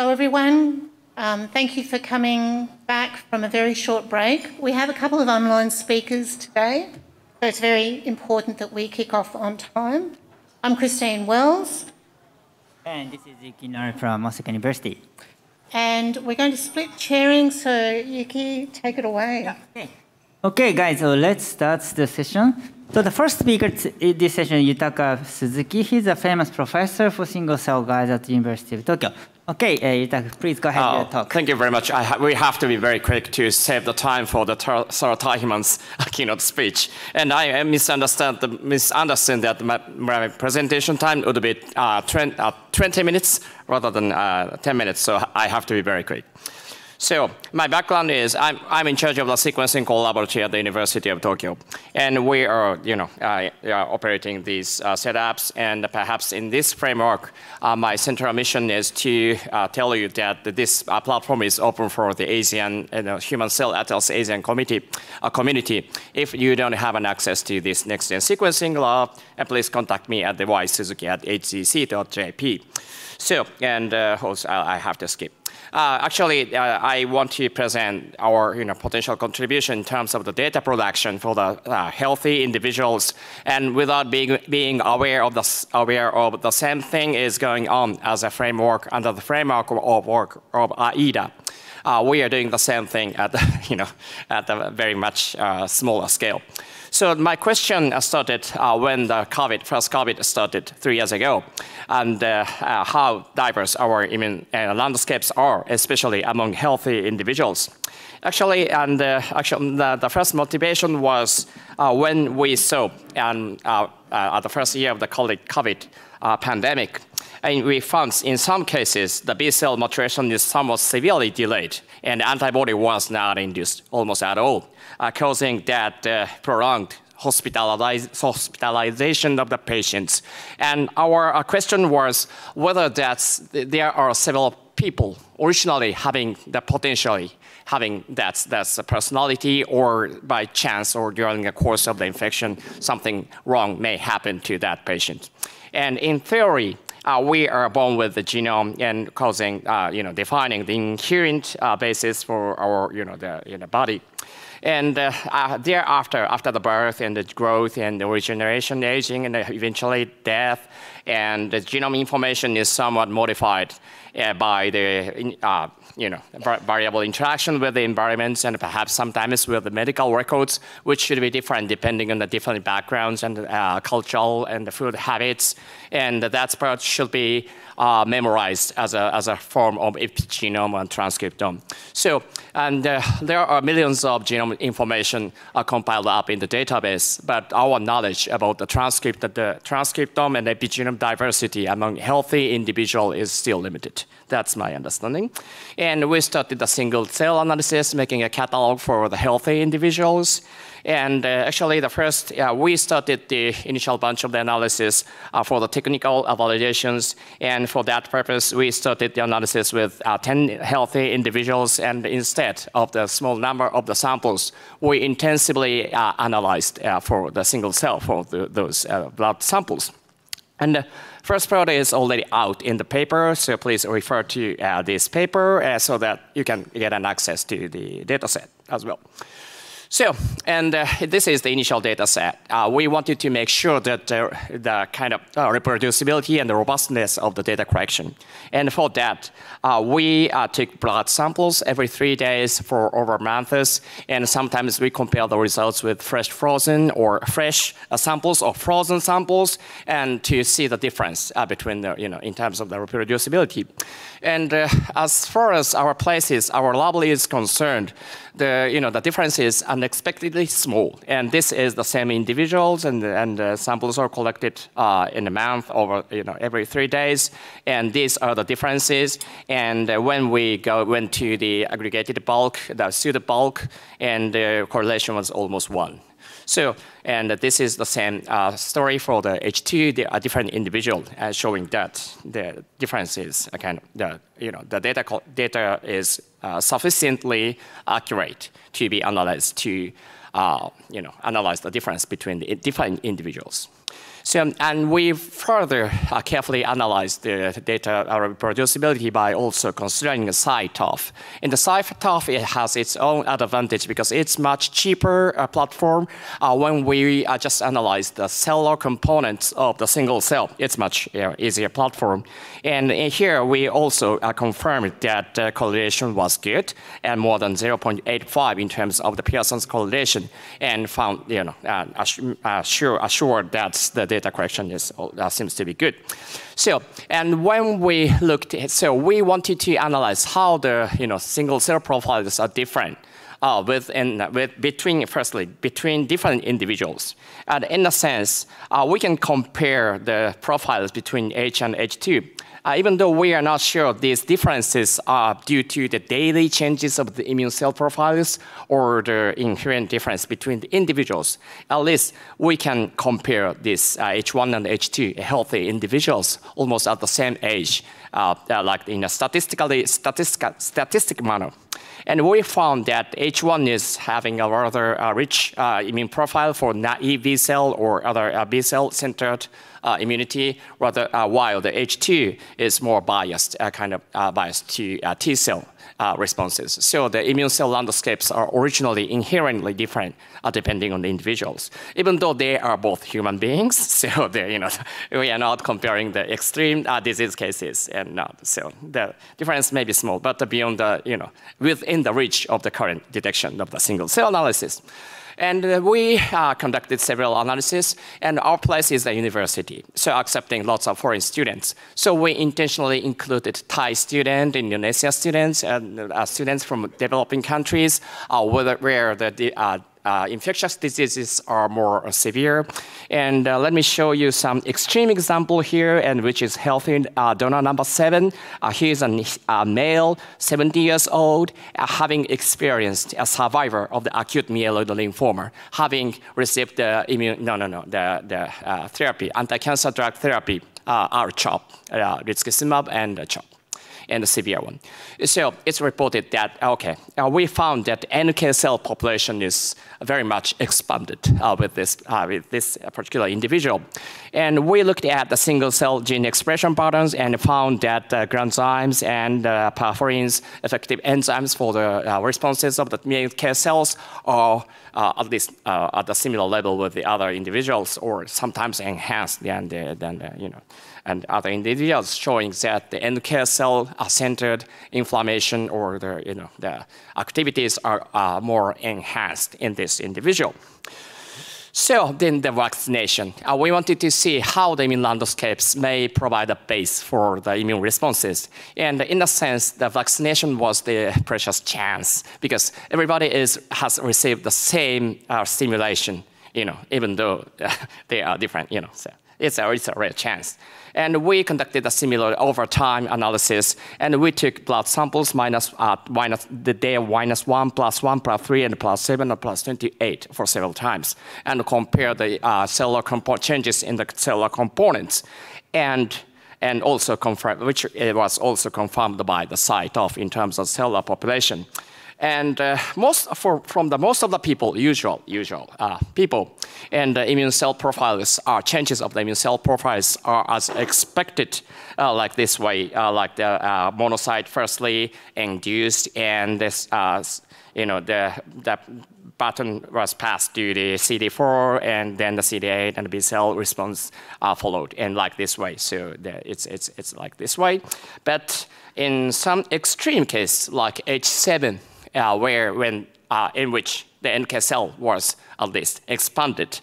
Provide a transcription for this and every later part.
Hello, everyone. Um, thank you for coming back from a very short break. We have a couple of online speakers today, so it's very important that we kick off on time. I'm Christine Wells. And this is Yuki from Osaka University. And we're going to split chairing, so Yuki, take it away. Okay. Okay, guys, so let's start the session. So the first speaker in this session, Yutaka Suzuki. He's a famous professor for single-cell guys at the University of Tokyo. Okay, uh, please go ahead oh, and talk. Thank you very much. Ha we have to be very quick to save the time for the Sarah Teichmann's keynote speech. And I misunderstand, the, misunderstand that my, my, presentation time would be uh, 20, uh, 20 minutes rather than uh, 10 minutes, so I have to be very quick. So my background is I'm, I'm in charge of the sequencing laboratory at the University of Tokyo. And we are, you know, uh, operating these uh, setups. And perhaps in this framework, uh, my central mission is to uh, tell you that this uh, platform is open for the ASEAN, Human Cell Atlas ASEAN committee, uh, community. If you don't have an access to this next-gen sequencing lab, please contact me at the ysuzuki at hcc.jp. So, and also I have to skip. Uh, actually, uh, I want to present our you know, potential contribution in terms of the data production for the uh, healthy individuals, and without being being aware of the aware of the same thing is going on as a framework under the framework of work of AIDA. Uh, we are doing the same thing at you know at a very much uh, smaller scale. So my question started uh, when the COVID, first COVID started three years ago, and uh, uh, how diverse our immune uh, landscapes are, especially among healthy individuals. Actually, and uh, actually, the, the, first motivation was uh, when we saw, and at the first year of the COVID pandemic, and we found in some cases the B cell maturation is somewhat severely delayed, and antibody was not induced almost at all causing that uh, prolonged hospitalization of the patients. And our uh, question was whether that's, there are several people originally having the potentially having that that's a personality or by chance or during the course of the infection something wrong may happen to that patient. And in theory, uh, we are born with the genome and causing, uh, you know, defining the inherent uh, basis for our, you know, the you know, body. And uh, uh, thereafter, after the birth and the growth and the regeneration, aging, and eventually death, and the genome information is somewhat modified uh, by the uh, you know, variable interaction with the environments and perhaps sometimes with the medical records, which should be different depending on the different backgrounds and uh, cultural and the food habits. And that part should be uh, memorized as a, as a form of epigenome and transcriptome. So, and uh, there are millions of genome information uh, compiled up in the database, but our knowledge about the transcript, the transcriptome and epigenome diversity among healthy individuals is still limited. That's my understanding. And we started a single cell analysis, making a catalog for the healthy individuals. And uh, actually, the first, uh, we started the initial bunch of the analysis uh, for the technical validations. And for that purpose, we started the analysis with 10 healthy individuals. And instead of the small number of the samples, we intensively analyzed for the single cell for the, those blood samples. And the first product is already out in the paper, so please refer to uh, this paper uh, so that you can get an access to the dataset as well. So, and uh, this is the initial data set. Uh, we wanted to make sure that uh, the kind of uh, reproducibility and the robustness of the data collection. And for that, uh, we uh, take blood samples every three days for over months, and sometimes we compare the results with fresh frozen or fresh samples or frozen samples, and to see the difference between the, you know, in terms of the reproducibility. And as far as our places, our lab is concerned, the, you know, the difference is unexpectedly small. And this is the same individuals, and, and uh, samples are collected uh, in a month over you know, every three days. And these are the differences. And uh, when we go went to the aggregated bulk, the pseudo bulk, and the correlation was almost one. So, and this is the same uh, story for the H2, the, a different individual, uh, showing that the differences, uh, of the you know the data data is uh, sufficiently accurate to be analyzed to uh, you know analyze the difference between the different individuals. So, and we further uh, carefully analyzed the data reproducibility by also considering the CyTOF. In the CyTOF, it has its own advantage because it's much cheaper uh, platform. Uh, when we uh, just analyze the cellular components of the single cell, it's much easier platform. And here we also uh, confirmed that uh, correlation was good and more than 0.85 in terms of the Pearson's correlation and found, you know, uh, sure, assured that the data correction is, uh, seems to be good. So, and when we looked at, so we wanted to analyze how the, you know, single cell profiles are different. Uh, within, with, between, firstly, between different individuals. And in a sense, uh, we can compare the profiles between H and H2 uh, even though we are not sure these differences are due to the daily changes of the immune cell profiles or the inherent difference between the individuals, at least we can compare this uh, H1 and H2 healthy individuals almost at the same age, uh, uh like in a statistically statistical, statistic manner. And we found that H1 is having a rather uh, rich uh, immune profile for naive B cell or other B cell centered immunity, rather uh, while the H2 is more biased, uh, kind of biased to T cell uh, responses. So the immune cell landscapes are originally inherently different uh, depending on the individuals, even though they are both human beings. So you know, we are not comparing the extreme uh, disease cases and not. So the difference may be small, but beyond the, you know, within the reach of the current detection of the single cell analysis. And uh, we uh, conducted several analyses, and our place is the university, so accepting lots of foreign students. So we intentionally included Thai students, Indonesian students, and uh, students from developing countries, where the uh, uh, infectious diseases are more severe. And uh, let me show you some extreme example here, and which is healthy uh, donor number seven. Uh, he is a, male, 70 years old, uh, having experienced a survivor of the acute myeloid lymphoma, having received the immune, no, no, no, the, the uh, therapy, anti-cancer drug therapy, uh, R-CHOP, uh, rituximab and CHOP and the severe one. So it's reported that, okay, uh, we found that NK cell population is very much expanded uh, with, this, uh, with this particular individual. And we looked at the single cell gene expression patterns and found that uh, granzymes and uh, perforins, effective enzymes for the uh, responses of the NK cells are uh, at least uh, at a similar level with the other individuals or sometimes enhanced than the, than the, you know, and other individuals showing that the NK cell centered inflammation or the, you know, the activities are more enhanced in this individual. So then the vaccination. Uh, we wanted to see how the immune landscapes may provide a base for the immune responses. And in a sense, the vaccination was the precious chance because everybody is, has received the same uh, stimulation, you know, even though uh, they are different, you know. So it's a, it's a rare chance. And we conducted a similar over time analysis, and we took blood samples minus, uh, minus the day of minus 1, plus 1, plus 3, and plus 7, and plus 28 for several times, and compare the uh, cellular changes in the cellular components. And and also confirmed, which it was also confirmed by the CyTOF in terms of cellular population. And uh, most for, from the most of the people, usual, usual uh, people, and the immune cell profiles are changes of the immune cell profiles are as expected, uh, like this way, uh, like the uh, monocyte firstly induced, and this, uh, you know, the, the button was passed to the CD4, and then the CD8 and the B cell response are followed, and like this way. So the, it's it's it's like this way, but in some extreme case, like H7 uh, where when uh, in which the NK cell was at least expanded.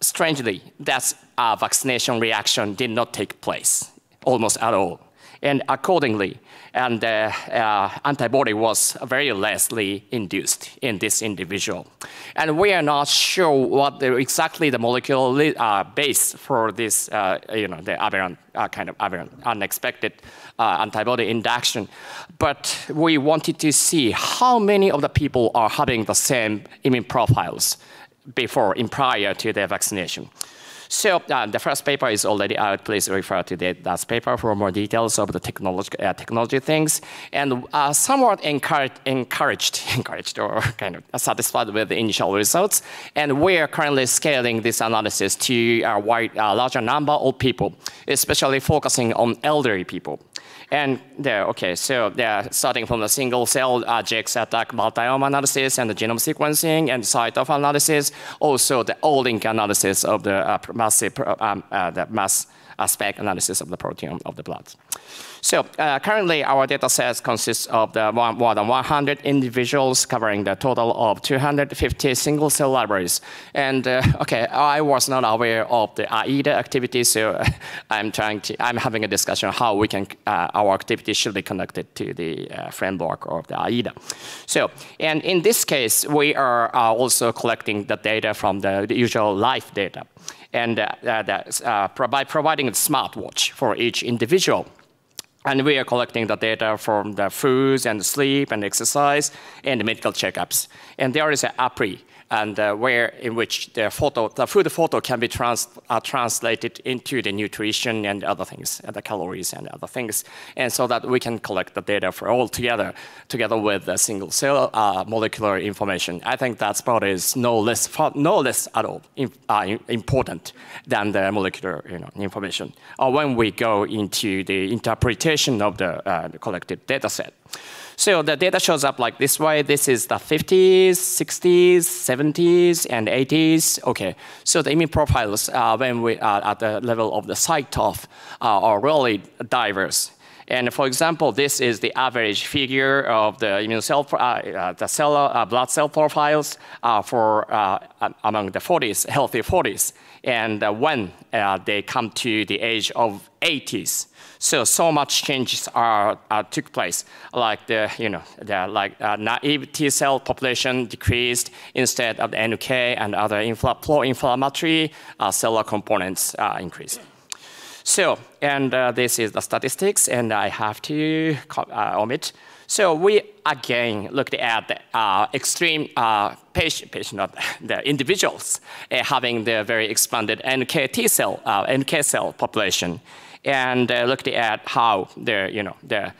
Strangely, that uh, vaccination reaction did not take place almost at all. And accordingly, and the uh, antibody was very lessly induced in this individual. And we are not sure what the, exactly the molecular uh, base for this, uh, you know, the aberrant, uh, kind of aberrant, unexpected uh, antibody induction. But we wanted to see how many of the people are having the same immune profiles before, in prior to their vaccination. So uh, the first paper is already out. Please refer to the, that paper for more details of the technology, uh, technology things. And uh, somewhat encouraged, encouraged, encouraged or kind of satisfied with the initial results. And we are currently scaling this analysis to a wide, larger number of people, especially focusing on elderly people. And there, okay, so they're starting from the single cell uh, JAK-STAT multiome analysis and the genome sequencing and CyTOF analysis, also the Olink analysis of the uh, massive, um, uh, the mass spec analysis of the proteome of the blood. So uh, currently our data sets consists of the one, more than 100 individuals covering the total of 250 single cell libraries. And uh, okay, I was not aware of the AIDA activity, so I'm trying to, I'm having a discussion how we can, uh, our activity should be connected to the uh, framework of the AIDA. So, and in this case, we are uh, also collecting the data from the, the usual life data and uh, by providing a smartwatch for each individual. And we are collecting the data from the foods and sleep and exercise and medical checkups. And there is an APRI and uh, where in which the photo, the food photo can be trans, uh, translated into the nutrition and other things, and the calories and other things, and so that we can collect the data for all together, together with the single cell uh, molecular information. I think that part is no less, no less at all uh, important than the molecular you know, information. Or when we go into the interpretation of the, uh, the collected data set. So the data shows up like this way. This is the 50s, 60s, 70s, and 80s. Okay, so the immune profiles uh, when we are at the level of the CyTOF uh, are really diverse. And for example, this is the average figure of the immune cell, uh, uh, the cell, uh, blood cell profiles uh, for uh, among the 40s, healthy 40s, and uh, when they come to the age of 80s. So so much changes are, took place, like the you know the like naive T cell population decreased instead of the NK and other infl pro-inflammatory cellular components increased. So and uh, this is the statistics, and I have to uh, omit. So we again looked at the uh, extreme uh, patient, patient, not the individuals uh, having the very expanded NK T cell, NK cell population and uh, looked at how the, you know, the,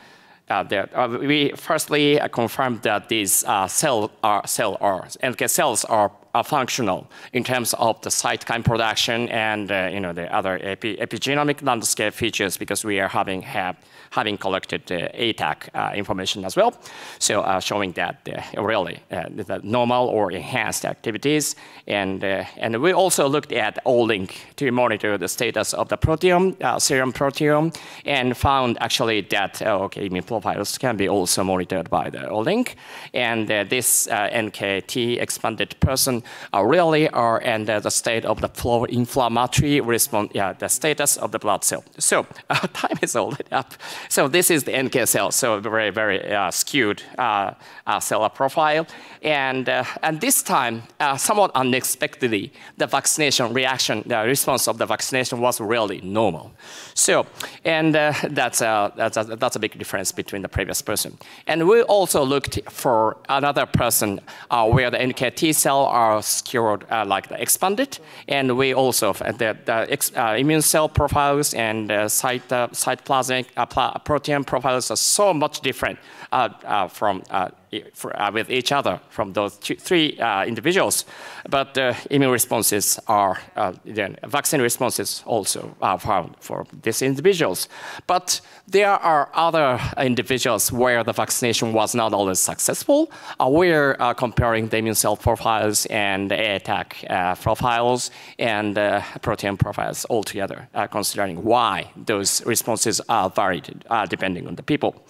uh, the, uh, we firstly confirmed that these uh, cell are, cell are, NK cells are, are functional in terms of the cytokine production and uh, you know, the other epi epigenomic landscape features because we are having have having collected uh, ATAC uh, information as well. So uh, showing that really the normal or enhanced activities. And, and we also looked at Olink to monitor the status of the proteome, serum proteome, and found actually that okay, immune profiles can be also monitored by the Olink. And this NKT expanded person really are in the state of the inflammatory response, yeah, the status of the blood cell. So time is already up. So this is the NK cell, so very, very uh, skewed uh, uh, cell profile. And, uh, and this time, uh, somewhat unexpectedly, the vaccination reaction, the response of the vaccination was really normal. So, and uh, that's, a, that's, a, that's a big difference between the previous person. And we also looked for another person where the NKT cell are skewed, like the expanded, and we also, the, the immune cell profiles and uh, site, cytoplasmic protein profiles are so much different. uh, uh, from uh, for, uh, with each other from those three uh, individuals. But uh, immune responses are, uh, then vaccine responses also are found for these individuals. But there are other individuals where the vaccination was not always successful. Uh, we're uh, comparing the immune cell profiles and ATAC profiles and protein profiles altogether, considering why those responses are varied depending on the people.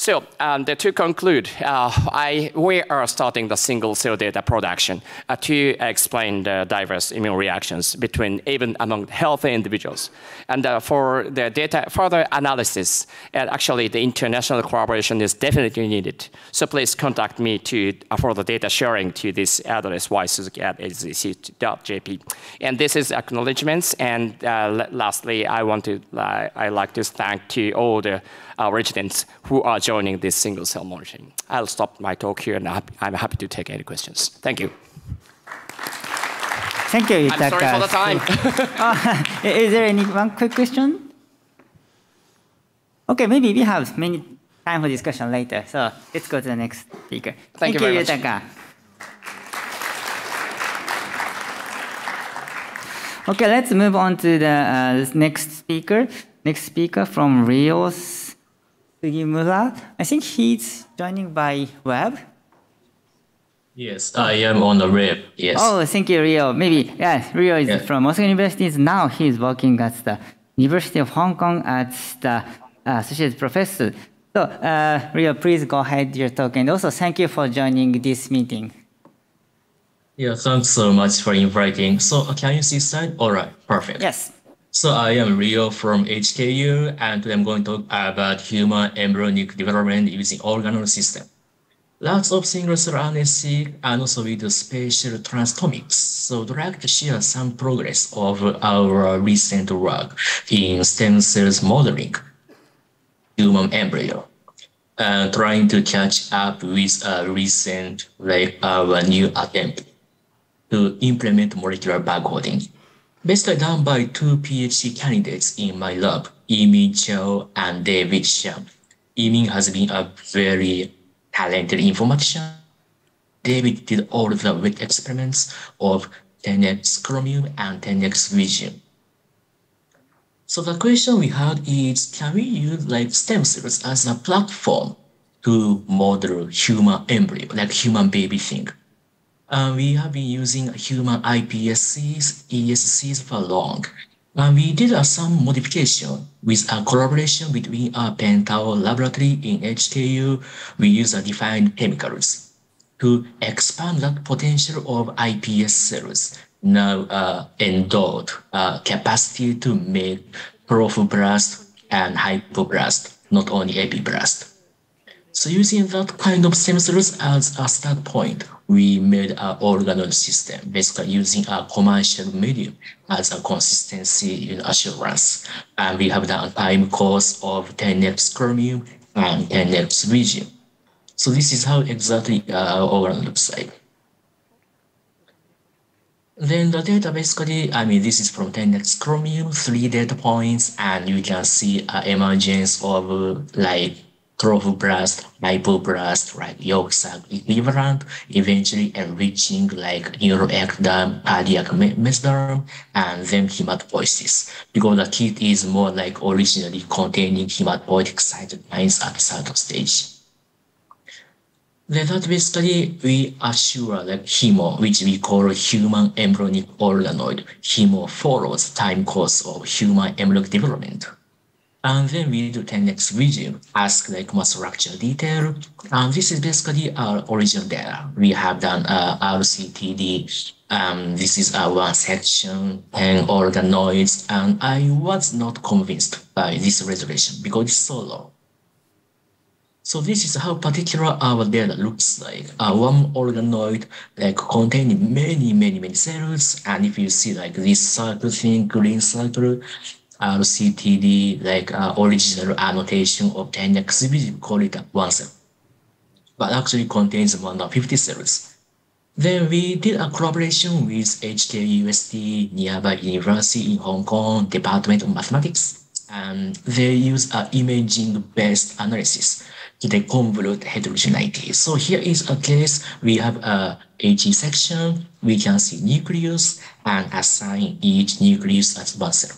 So um, to conclude, uh, I, we are starting the single cell data production uh, to explain the diverse immune reactions between even among healthy individuals. And uh, for the data further analysis, actually the international collaboration is definitely needed. So please contact me to, uh, for the data sharing to this address ysuzuki at. And this is acknowledgements. And uh, lastly, I want to, I like to thank to all the uh, residents who are joining this single cell monitoring. I'll stop my talk here and I'm happy to take any questions. Thank you. Thank you, I'm Yutaka. sorry for the time. Uh, is there any one quick question? Okay, maybe we have many time for discussion later. So let's go to the next speaker. Thank you very much. Yutaka. Okay, let's move on to the uh, next speaker. Next speaker from Rios Sugimura. I think he's joining by web. Yes, I am on the web. Yes. Oh, thank you, Rio. Maybe, yeah, Rio is Yeah. from Moscow University. Now he's working at the University of Hong Kong at the uh, associate professor. So, uh, Rio, please go ahead your talk. And also, thank you for joining this meeting. Yeah, thanks so much for inviting. So can you see slide? All right, perfect. Yes. So I am Rio from HKU, and today I'm going to talk about human embryonic development using organoid system. Lots of single-cell RNA-seq, and also with spatial transcriptomics. So I'd like to share some progress of our recent work in stem cells modeling human embryo. Uh, trying to catch up with a recent, like our new attempt to implement molecular barcoding. Basically done by two PhD candidates in my lab, Yimin Chow and David Sham. Yimin has been a very talented informatician. David did all of the wet experiments of 10x Chromium and 10x Visium. So the question we had is, can we use like stem cells as a platform to model human embryo, like human baby thing? Uh, we have been using human iPSCs, ESCs for long. And we did uh, some modification with a collaboration between our Pentao laboratory in HKU. We use uh, defined chemicals to expand that potential of iPS cells now uh, endowed uh, capacity to make trophoblast and hypoblast, not only epiblast. So using that kind of stem cells as a start point, we made our organoid system, basically using a commercial medium as a consistency assurance. And we have a time course of 10x chromium and 10x Visium. So this is how exactly uh, our organoid looks like. Then the data basically, I mean, this is from 10x chromium, three data points, and you can see uh, emergence of uh, like trophoblast, hypoblast, right, yolk sac equivalent, eventually enriching like neuroectoderm, cardiac mesoderm, and then hematopoiesis. Because the kit is more like originally containing hematopoietic cytokines at the certain stage. Then that basically we assure like hemo, which we call human embryonic organoid. Hemo follows time course of human embryonic development. And then we do 10x Visium, ask like more structure detail. And this is basically our original data. We have done uh, RCTD. Um, this is our one section, 10 organoids. And I was not convinced by this resolution because it's so low. So this is how particular our data looks like. Uh, one organoid like containing many, many, many cells. And if you see like this circle thing, green circle, RCTD, like uh, original annotation of 10x, we call it one cell. But actually contains more than 50 cells. Then we did a collaboration with HKUST nearby university in Hong Kong, Department of Mathematics. And they use a imaging-based analysis to deconvolute heterogeneity. So here is a case, we have a HE section, we can see nucleus and assign each nucleus as one cell.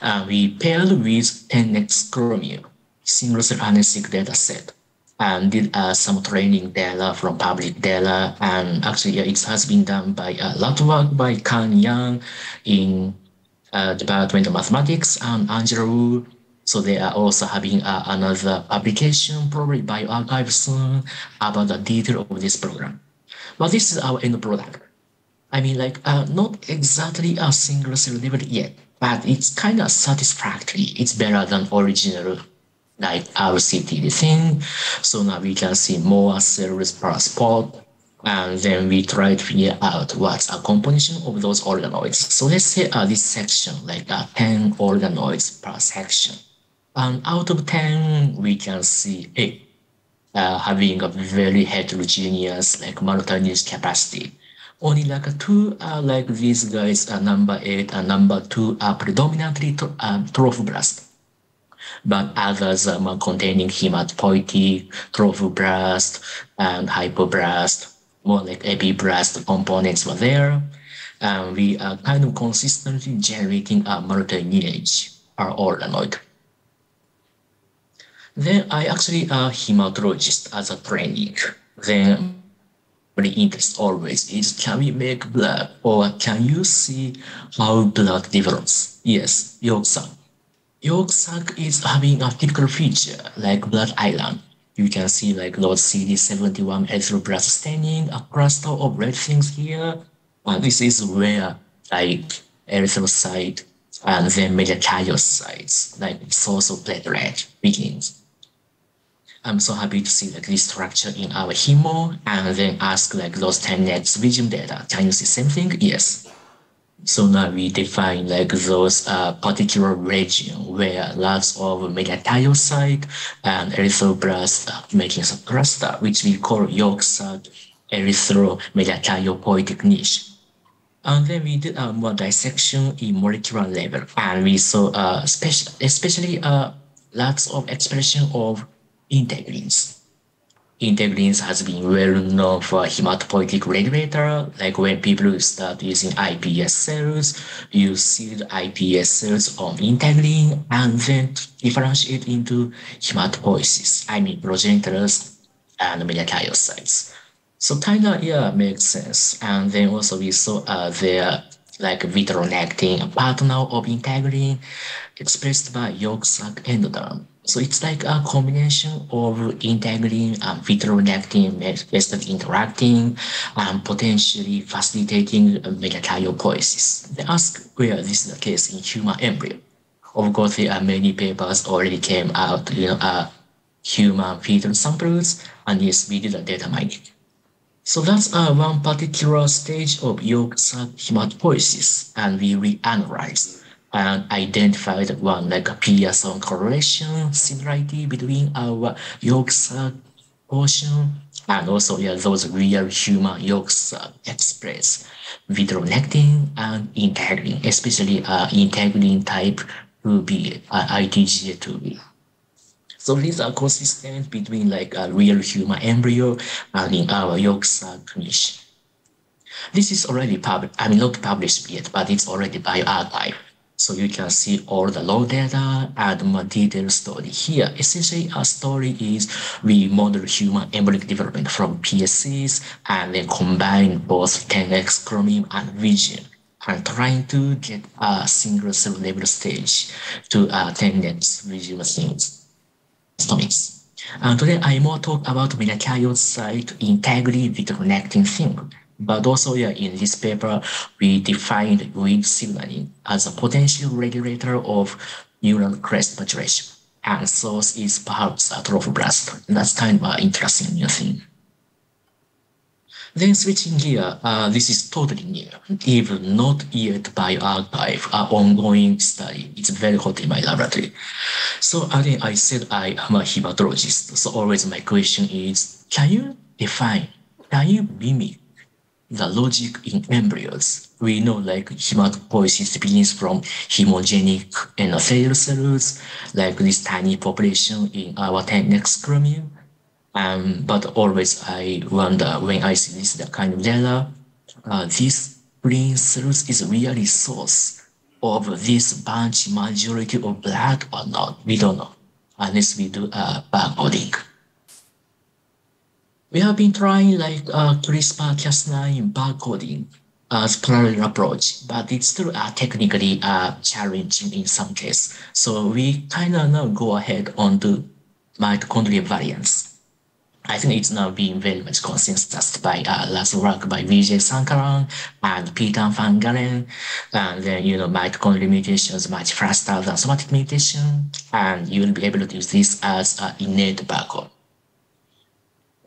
Uh, we paired with 10x chromium, single RNA-seq data set, and did uh, some training data from public data. And actually, it has been done by a lot of work by Can Yang in uh, Department of Mathematics and Angela Wu. So they are also having uh, another publication, probably bioRxiv soon, about the detail of this program. But this is our end product. I mean, like, uh, not exactly a single cell level yet, but it's kind of satisfactory. It's better than original, like RCTD thing. So now we can see more cells per spot. And then we try to figure out what's a composition of those organoids. So let's say uh, this section, like uh, 10 organoids per section. And out of 10, we can see 8 uh, having a very heterogeneous, like multi-use capacity. Only like two are like these guys are number eight and number two are predominantly to, um, trophoblast. But others are more containing hematopoietic, trophoblast, and hypoblast, more like epiblast components were there. And we are kind of consistently generating a multi-lineage or organoid. Then I actually a hematologist as a training. Then the interest always is can we make blood or can you see how blood develops? Yes, yolk sac. Is having a typical feature like blood island. You can see like those CD71 erythroblast staining, a cluster of red things here. And this is where like erythrocyte and then megakaryocytes, like source of platelet begins. I'm so happy to see like this structure in our hemo and then ask like those 10x Visium data. Can you see same thing? Yes. So now we define like those uh, particular region where lots of megakaryocyte and erythroblast are making some cluster, which we call yolk sac erythromegakaryopoietic niche. And then we did a more dissection in molecular level, and we saw uh, special, especially uh, lots of expression of integrins. Integrins has been well known for hematopoietic regulator. Like when people start using iPS cells, you see the iPS cells on integrin and then differentiate into hematopoiesis. I mean progenitors and megakaryocytes. So kind of yeah makes sense. And then also we saw uh, their like vitronectin, a partner of integrin, expressed by yolk sac endoderm. So it's like a combination of integrin and vitronectin basically interacting and potentially facilitating megakaryopoiesis. They ask where this is the case in human embryo. Of course, there are many papers already came out, you know, uh, human fetal samples, and yes, we did a data mining. So that's uh, one particular stage of yolk hematopoiesis, and we reanalyzed and identified one like a Pearson correlation similarity between our sac portion and also yeah, those real human yolk sac express vitronectin and integrin, especially uh, integrin type 2B, uh, ITGA2B. So these are consistent between like a real human embryo and in our yolk sac niche. This is already published, I mean not published yet, but it's already bioRxiv. So you can see all the raw data and more detailed story here. Essentially, our story is we model human embryonic development from PSCs and then combine both 10x chromium and Visium and trying to get a single cell level stage to uh, 10x Visium machines. Stomics. And today I more talk about megakaryocyte integrin connecting thing. But also, yeah, in this paper, we defined Wnt signaling as a potential regulator of neural crest maturation. And source is perhaps a trophoblast. That's kind of an interesting new thing. Then switching gear, uh, this is totally new, even not yet bioRxiv, uh, ongoing study. It's very hot in my laboratory. So again, I said I am a hematologist. So always my question is, can you define, can you mimic the logic in embryos. We know like hematopoiesis begins from hemogenic endothelial cells, like this tiny population in our 10x chromium. Um, but always I wonder when I see this kind of data, uh, this green cells is really source of this bunch majority of blood or not. We don't know unless we do a barcoding. We have been trying like uh, CRISPR-Cas9 barcoding as parallel approach, but it's still uh, technically uh, challenging in some case. So we kind of now go ahead on the mitochondrial variants. I think it's now being very much consensus by uh, last work by Vijay Sankaran and Peter van Galen. And then, you know, mitochondrial mutations much faster than somatic mutation. And you will be able to use this as an innate barcode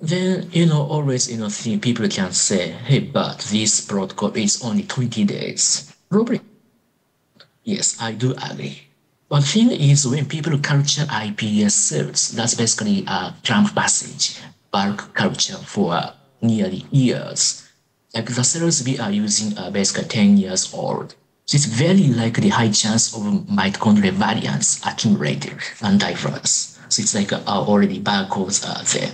then you know always you know think people can say hey but this protocol is only 20 days probably yes i do agree but thing is when people culture ips cells that's basically a trump passage bulk culture for nearly years like the cells we are using are basically 10 years old. So it's very likely high chance of mitochondrial variants accumulated and diverse. So it's like uh, already barcodes are there.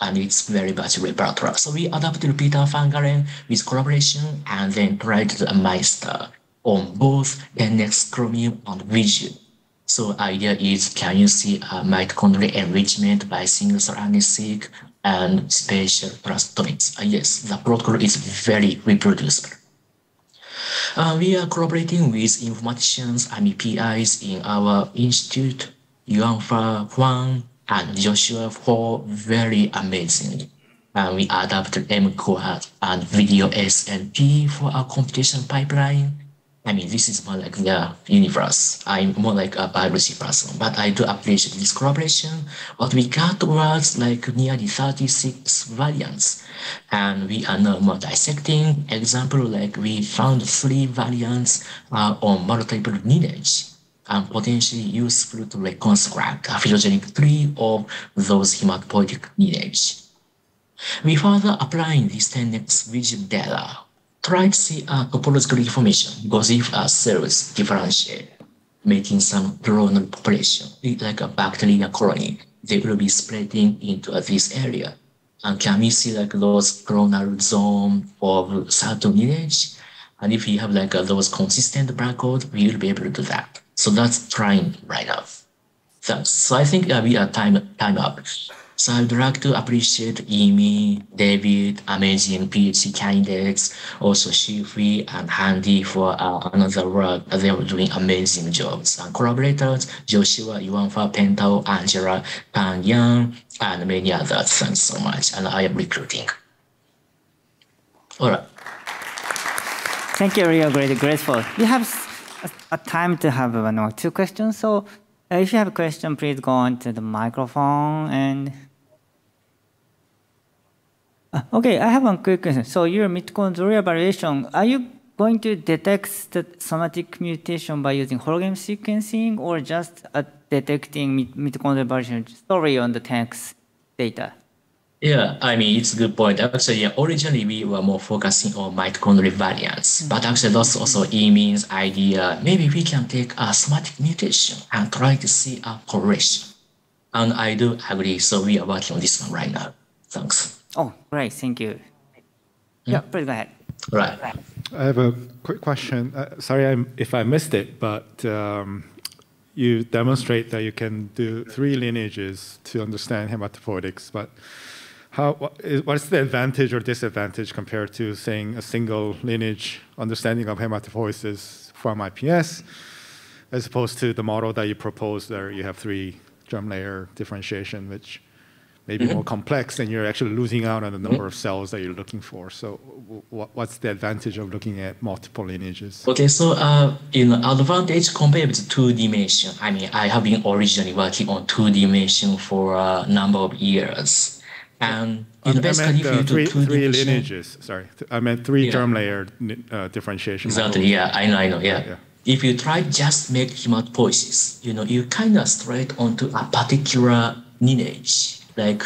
And it's very much repertoire. So we adapted Peter van Galen with collaboration and then tried to master on both 10x chromium and Visium. So idea is can you see a mitochondrial enrichment by single cell RNA-seq and spatial transcriptomics? Uh, yes, the protocol is very reproducible. Uh, we are collaborating with informaticians and PIs in our institute, Yuanhua Huang and Joshua for very amazing. And we adapted MQuad and Vireo SNP for our computation pipeline. I mean, this is more like the universe. I'm more like a biology person, but I do appreciate this collaboration. What we got was like nearly 36 variants. And we are now more dissecting. Example, like we found three variants uh, on multiple lineage and potentially useful to reconstruct a phylogenetic tree of those hematopoietic lineage. We further applying this 10x Visium data try to see a topological information because if a cells differentiate, making some clonal population, like a bacteria colony, they will be spreading into this area. And can we see like those clonal zone of certain lineage? And if we have like those consistent barcode, we will be able to do that. So that's trying right now. So I think uh, we are time time up. So I'd like to appreciate Amy, David, amazing PhD candidates, also Shifi and Handy for uh, another work. They were doing amazing jobs. And collaborators, Joshua, Yuanhua, Pentao, Angela, Can Yang, and many others. Thanks so much. And I am recruiting. All right. Thank you, Rio. Great, grateful. We have a, time to have one or two questions. So uh, if you have a question, please go on to the microphone and uh, okay, I have one quick question. So your mitochondrial variation, are you going to detect the somatic mutation by using genome sequencing or just uh, detecting mitochondrial variation story on the text data? Yeah, I mean, it's a good point. Actually, yeah, originally we were more focusing on mitochondrial variants, mm-hmm. but actually that's also E-means idea. Maybe we can take a somatic mutation and try to see a correlation. And I do agree. So we are working on this one right now. Thanks. Oh, great. Thank you. Yeah, please go ahead. Right. I have a quick question. Uh, sorry I'm, if I missed it, but um, you demonstrate that you can do three lineages to understand hematopoietics, but how, what is, the advantage or disadvantage compared to saying a single lineage understanding of hematopoiesis from IPS, as opposed to the model that you proposed there, you have three germ layer differentiation, which maybe mm -hmm. more complex and you're actually losing out on the number mm -hmm. of cells that you're looking for. So what's the advantage of looking at multiple lineages? Okay, so uh, in advantage compared to two dimension, I mean, I have been originally working on two dimension for a number of years. And in I basically, meant, uh, if you three, three lineages. Sorry, I meant three yeah. germ layer uh, differentiation. Exactly. Models. Yeah, I know. I know. Yeah. yeah. If you try just make hematopoiesis, you know, you kind of straight onto a particular lineage like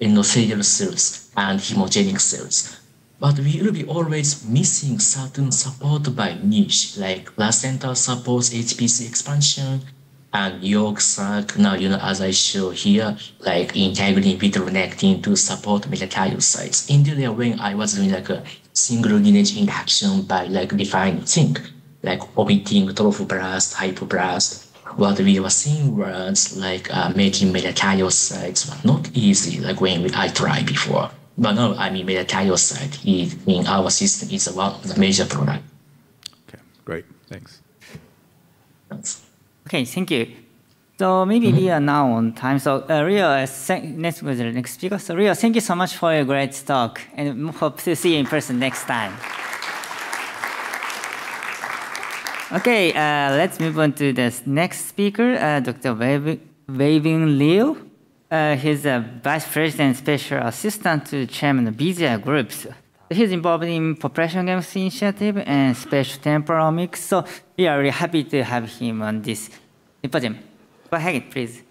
endothelial cells and hemogenic cells. But we will be always missing certain support by niche, like placenta supports HPC expansion and yolk sac. Now, you know, as I show here, like integrin vitronectin to support megakaryocytes. In there, when I was doing like a single lineage induction by like defining thing, like omitting trophoblast, hypoblast, what we were seeing was like uh, making megakaryocytes were not easy, like when we, I tried before. But now, I mean, megakaryocyte is, in our system is one of the major product. Okay, great. Thanks. Thanks. Okay, thank you. So maybe mm -hmm. we are now on time. So uh, Rio, uh, next with the next speaker. So Rio, thank you so much for your great talk, and hope to see you in person next time. Okay, uh, let's move on to the next speaker, uh, Dr. Wei-Wing Liu. Uh, he's a Vice President Special Assistant to Chairman of BGI Groups. He's involved in Population Games Initiative and Spatial Temporal Mix, So we are really happy to have him on this symposium. Go ahead, please.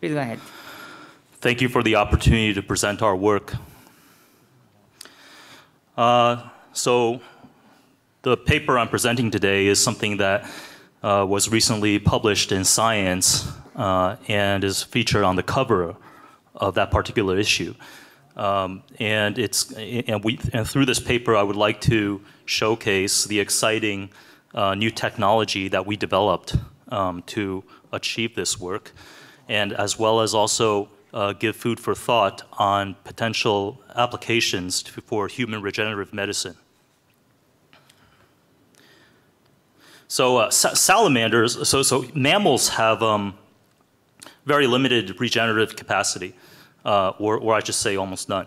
Please go ahead. Thank you for the opportunity to present our work. Uh, so the paper I'm presenting today is something that uh, was recently published in Science uh, and is featured on the cover of that particular issue. Um, and it's and we and through this paper, I would like to showcase the exciting uh, new technology that we developed um, to achieve this work, and as well as also uh, give food for thought on potential applications to, for human regenerative medicine. So uh, sa salamanders, so, so mammals have um, very limited regenerative capacity, uh, or, or I should say almost none,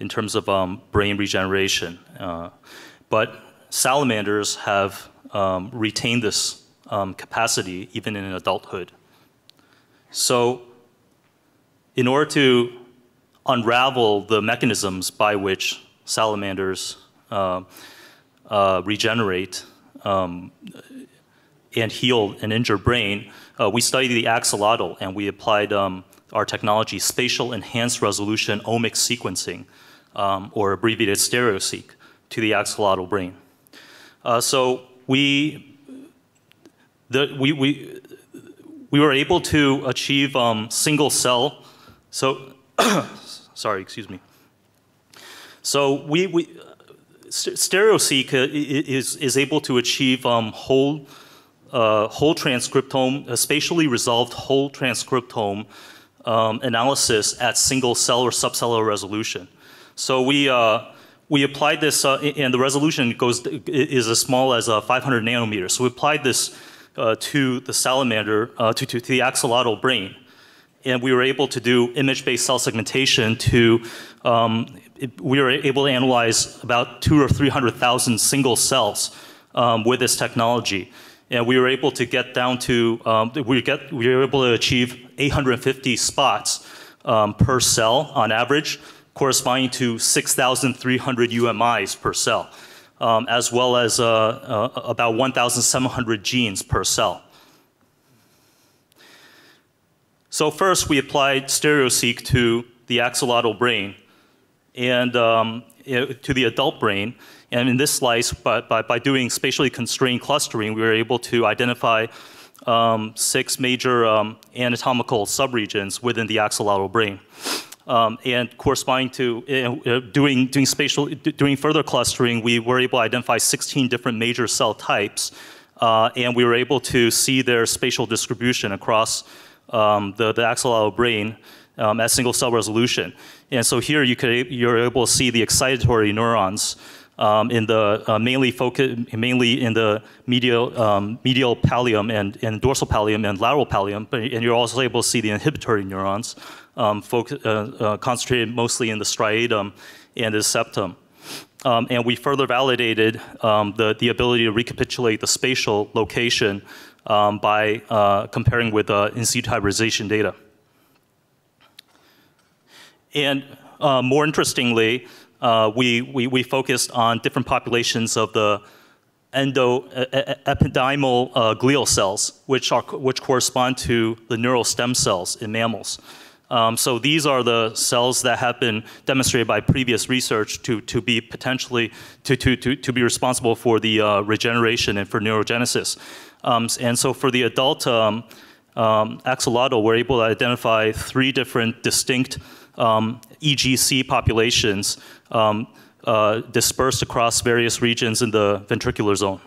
in terms of um, brain regeneration. Uh, but salamanders have um, retained this um, capacity even in adulthood. So in order to unravel the mechanisms by which salamanders uh, uh, regenerate um, and heal an injured brain, uh, we studied the axolotl and we applied um, our technology, spatial enhanced resolution omics sequencing, um, or abbreviated StereoSeq, to the axolotl brain. Uh, so we, the, we, we, we were able to achieve um, single cell so, sorry, excuse me. So we, we StereoSeq is, is able to achieve um, whole, uh, whole transcriptome, a spatially resolved whole transcriptome um, analysis at single cell or subcellular resolution. So we, uh, we applied this, uh, and the resolution goes is as small as uh, 500 nanometers. So we applied this uh, to the salamander, uh, to, to, the axolotl brain and we were able to do image-based cell segmentation to, um, it, we were able to analyze about two or 300,000 single cells um, with this technology. And we were able to get down to, um, we, get, we were able to achieve 850 spots um, per cell on average, corresponding to 6,300 UMIs per cell, um, as well as uh, uh, about 1,700 genes per cell. So first we applied StereoSeq to the axolotl brain and um, to the adult brain. And in this slice, by, by, by, doing spatially constrained clustering, we were able to identify um, six major um, anatomical subregions within the axolotl brain. Um, and corresponding to uh, doing, doing spatial, doing further clustering, we were able to identify 16 different major cell types. Uh, and we were able to see their spatial distribution across um, the, the axolotl brain um, at single cell resolution. And so here you could, you're able to see the excitatory neurons um, in the uh, mainly focus, mainly in the medial, um, medial pallium and, and dorsal pallium and lateral pallium, but, and you're also able to see the inhibitory neurons um, uh, uh, concentrated mostly in the striatum and the septum. Um, and we further validated um, the, the ability to recapitulate the spatial location um, by uh, comparing with uh, in situ hybridization data. And uh, more interestingly, uh, we, we, we, focused on different populations of the endo uh, glial cells, which, are, which correspond to the neural stem cells in mammals. Um, so these are the cells that have been demonstrated by previous research to, to be potentially to, to, to, to be responsible for the uh, regeneration and for neurogenesis. Um, and so for the adult um, um, axolotl, we're able to identify three different distinct um, EGC populations um, uh, dispersed across various regions in the ventricular zone.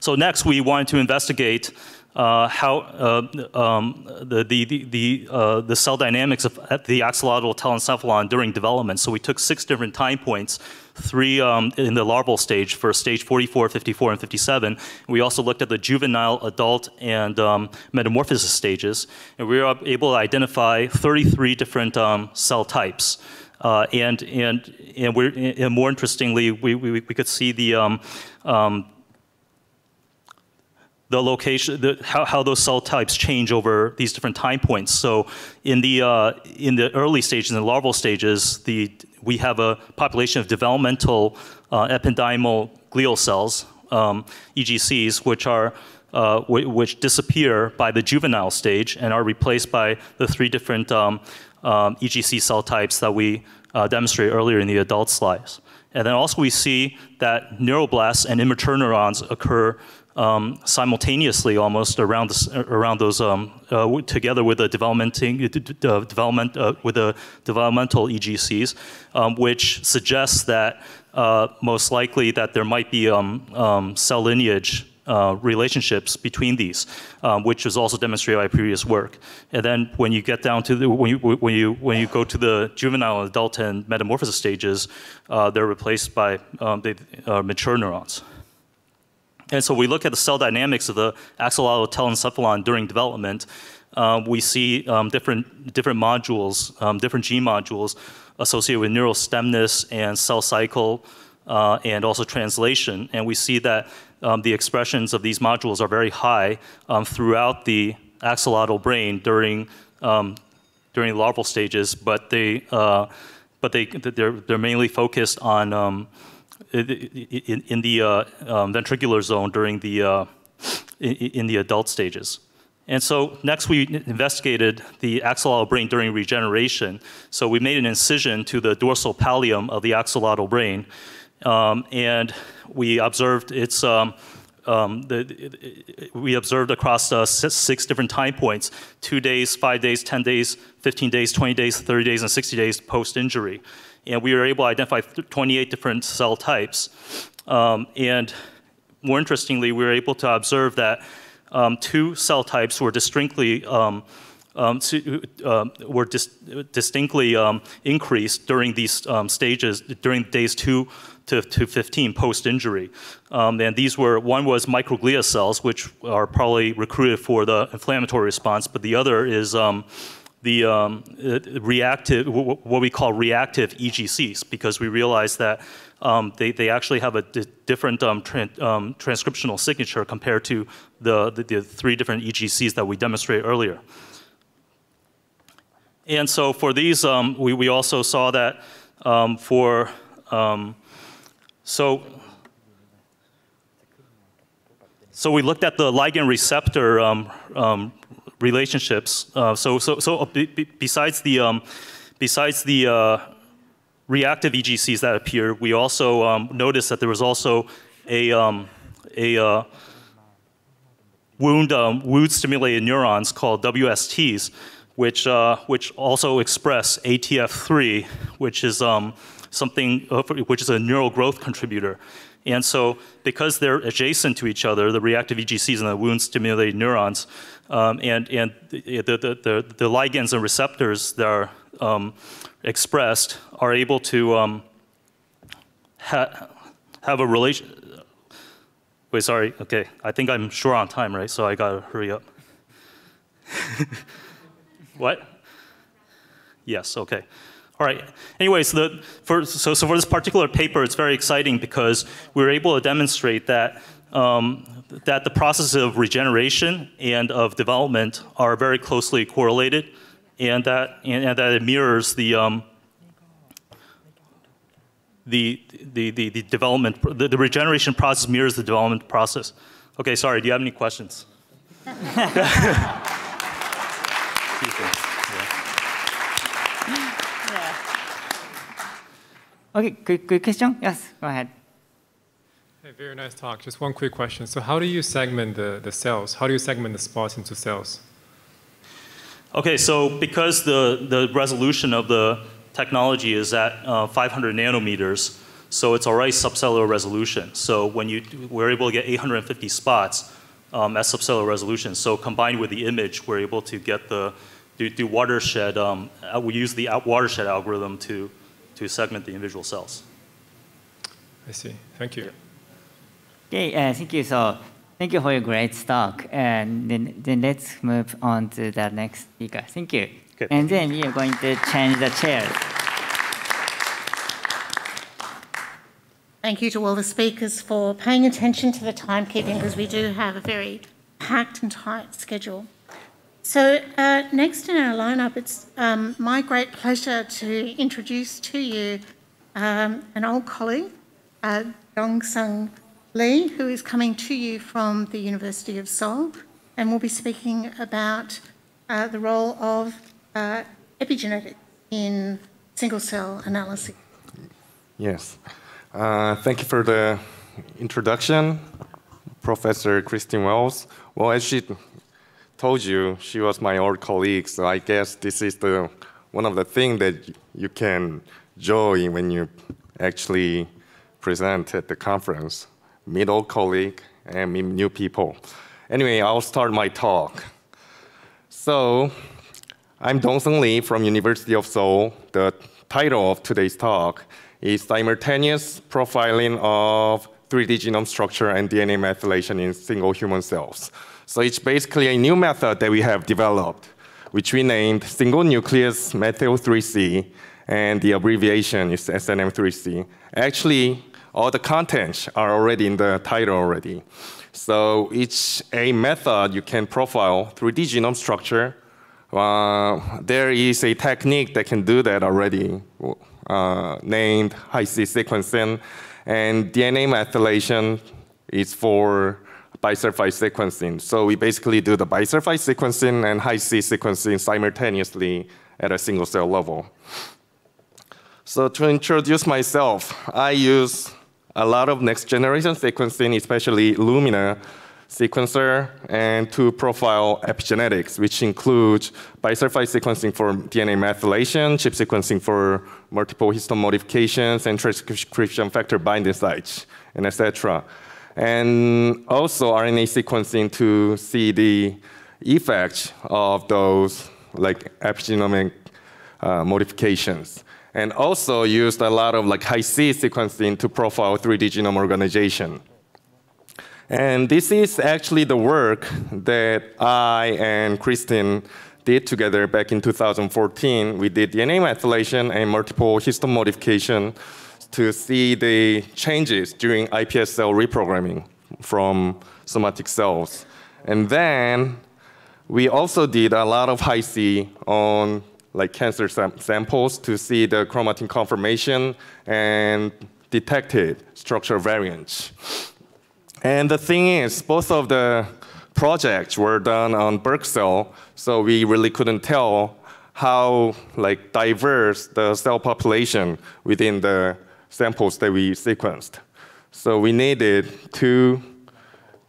So next, we wanted to investigate uh, how uh, um, the, the, the, uh, the cell dynamics of the axolotl telencephalon during development. So we took six different time points, three um, in the larval stage for stage 44, 54, and 57. We also looked at the juvenile, adult, and um, metamorphosis stages. And we were able to identify 33 different um, cell types. Uh, and and and, and, more interestingly, we, we, we could see the um, um, the location, the, how, how those cell types change over these different time points. So in the, uh, in the early stages, in the larval stages, the, we have a population of developmental uh, ependymal glial cells, um, EGCs, which are uh, which disappear by the juvenile stage and are replaced by the three different um, um, EGC cell types that we uh, demonstrated earlier in the adult slides. And then also we see that neuroblasts and immature neurons occur um, simultaneously almost around around those um, uh, together with the developmenting uh, development uh, with the developmental EGCs, um, which suggests that uh, most likely that there might be um, um, cell lineage uh, relationships between these, um, which was also demonstrated by previous work. And then when you get down to the, when you when you when you go to the juvenile, adult, and metamorphosis stages, uh, they're replaced by they, mature neurons. And so we look at the cell dynamics of the axolotl telencephalon during development. Um, we see um, different different modules, um, different gene modules associated with neural stemness and cell cycle. Uh, and also translation. And we see that um, the expressions of these modules are very high um, throughout the axolotl brain during um, during larval stages, but they uh, but they they're they're mainly focused on in, in, the uh, um, ventricular zone during the uh, in the adult stages. And so next we investigated the axolotl brain during regeneration. So we made an incision to the dorsal pallium of the axolotl brain. Um, and we observed its um, um, the, we observed across uh, six, six, different time points, two days, five days, 10 days, 15 days, 20 days, 30 days, and 60 days post-injury. And we were able to identify 28 different cell types. Um, and more interestingly, we were able to observe that um, two cell types were distinctly um, um, uh, were dis distinctly um, increased during these um, stages, during days two to, to 15 post-injury. Um, and these were, one was microglia cells, which are probably recruited for the inflammatory response, but the other is um, the um, uh, reactive, what we call reactive EGCs, because we realized that um, they, they actually have a different um, um, transcriptional signature compared to the, the, the, three different EGCs that we demonstrated earlier. And so for these, um, we, we also saw that um, for so, so we looked at the ligand receptor relationships. Uh, so, so, so uh, besides the um, besides the uh, reactive EGCs that appear, we also um, noticed that there was also a um, a uh, wound um, wound stimulated neurons called WSTs, which uh, which also express ATF3, which is something which is a neural growth contributor. And so because they're adjacent to each other, the reactive EGCs and the wound-stimulated neurons, um, and, and the, the, the, the, ligands and receptors that are um, expressed are able to um, ha have a relation. Wait, sorry, okay. I think I'm short on time, right? So I gotta hurry up. what? Yes, okay. All right. Anyways, the, for, so, so for this particular paper, it's very exciting because we were able to demonstrate that um, that the processes of regeneration and of development are very closely correlated, and that and, and that it mirrors the um, the, the, the, the development, the, the regeneration process mirrors the development process. Okay, sorry, do you have any questions? Okay, quick, quick question? Yes, go ahead. Hey, very nice talk. Just one quick question. So how do you segment the, the cells? How do you segment the spots into cells? Okay, so because the, the resolution of the technology is at uh, 500 nanometers, so it's already subcellular resolution. So when you we're able to get 850 spots um, at subcellular resolution. So combined with the image, we're able to get the do, do watershed. Um, we use the watershed algorithm to to segment the individual cells. I see. Thank you. Okay, uh, thank you. So, thank you for your great talk. And then, then let's move on to the next speaker. Thank you. Good. And then we are going to change the chairs. Thank you to all the speakers for paying attention to the timekeeping because we do have a very packed and tight schedule. So uh, next in our lineup, it's um, my great pleasure to introduce to you um, an old colleague, uh, Dong Sung Lee, who is coming to you from the University of Seoul, and will be speaking about uh, the role of uh, epigenetics in single cell analysis. Yes. Uh, thank you for the introduction, Professor Christine Wells. Well, as she told you, she was my old colleague, so I guess this is the one of the things that you can enjoy when you actually present at the conference. Old colleague and meet new people. Anyway, I'll start my talk. So, I'm Dong Sung Lee from University of Seoul. The title of today's talk is Simultaneous Profiling of 3D Genome Structure and DNA Methylation in Single Human Cells. So it's basically a new method that we have developed, which we named Single Nucleus Methyl 3C, and the abbreviation is SNM3C. Actually, all the contents are already in the title already. So it's a method you can profile 3D genome structure. Uh, there is a technique that can do that already, uh, named Hi-C sequencing, and DNA methylation is for bisulfite sequencing. So we basically do the bisulfite sequencing and Hi-C sequencing simultaneously at a single cell level. So to introduce myself, I use a lot of next generation sequencing, especially Illumina sequencer, and to profile epigenetics, which includes bisulfite sequencing for DNA methylation, ChIP sequencing for multiple histone modifications, and transcription factor binding sites, and etc. And also RNA sequencing to see the effect of those like epigenomic uh, modifications and also used a lot of like Hi-C sequencing to profile 3D genome organization. And this is actually the work that I and Christine did together back in 2014. We did DNA methylation and multiple histone modification to see the changes during iPS cell reprogramming from somatic cells. And then we also did a lot of Hi-C on like cancer sam samples to see the chromatin conformation and detected structural variants. And the thing is, both of the projects were done on bulk cell, so we really couldn't tell how like diverse the cell population within the samples that we sequenced. So we needed to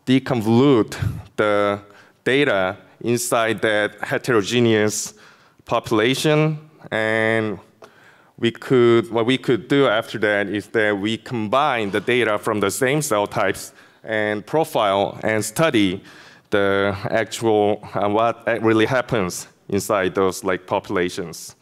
deconvolute the data inside that heterogeneous population and we could, what we could do after that is that we combine the data from the same cell types and profile and study the actual, uh, what really happens inside those like populations.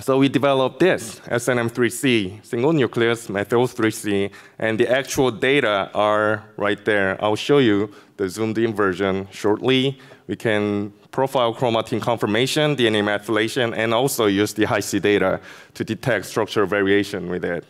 So we developed this, SNM3C, single nucleus methyl 3C, and the actual data are right there. I'll show you the zoomed in version shortly. We can profile chromatin conformation, DNA methylation, and also use the Hi-C data to detect structural variation with it.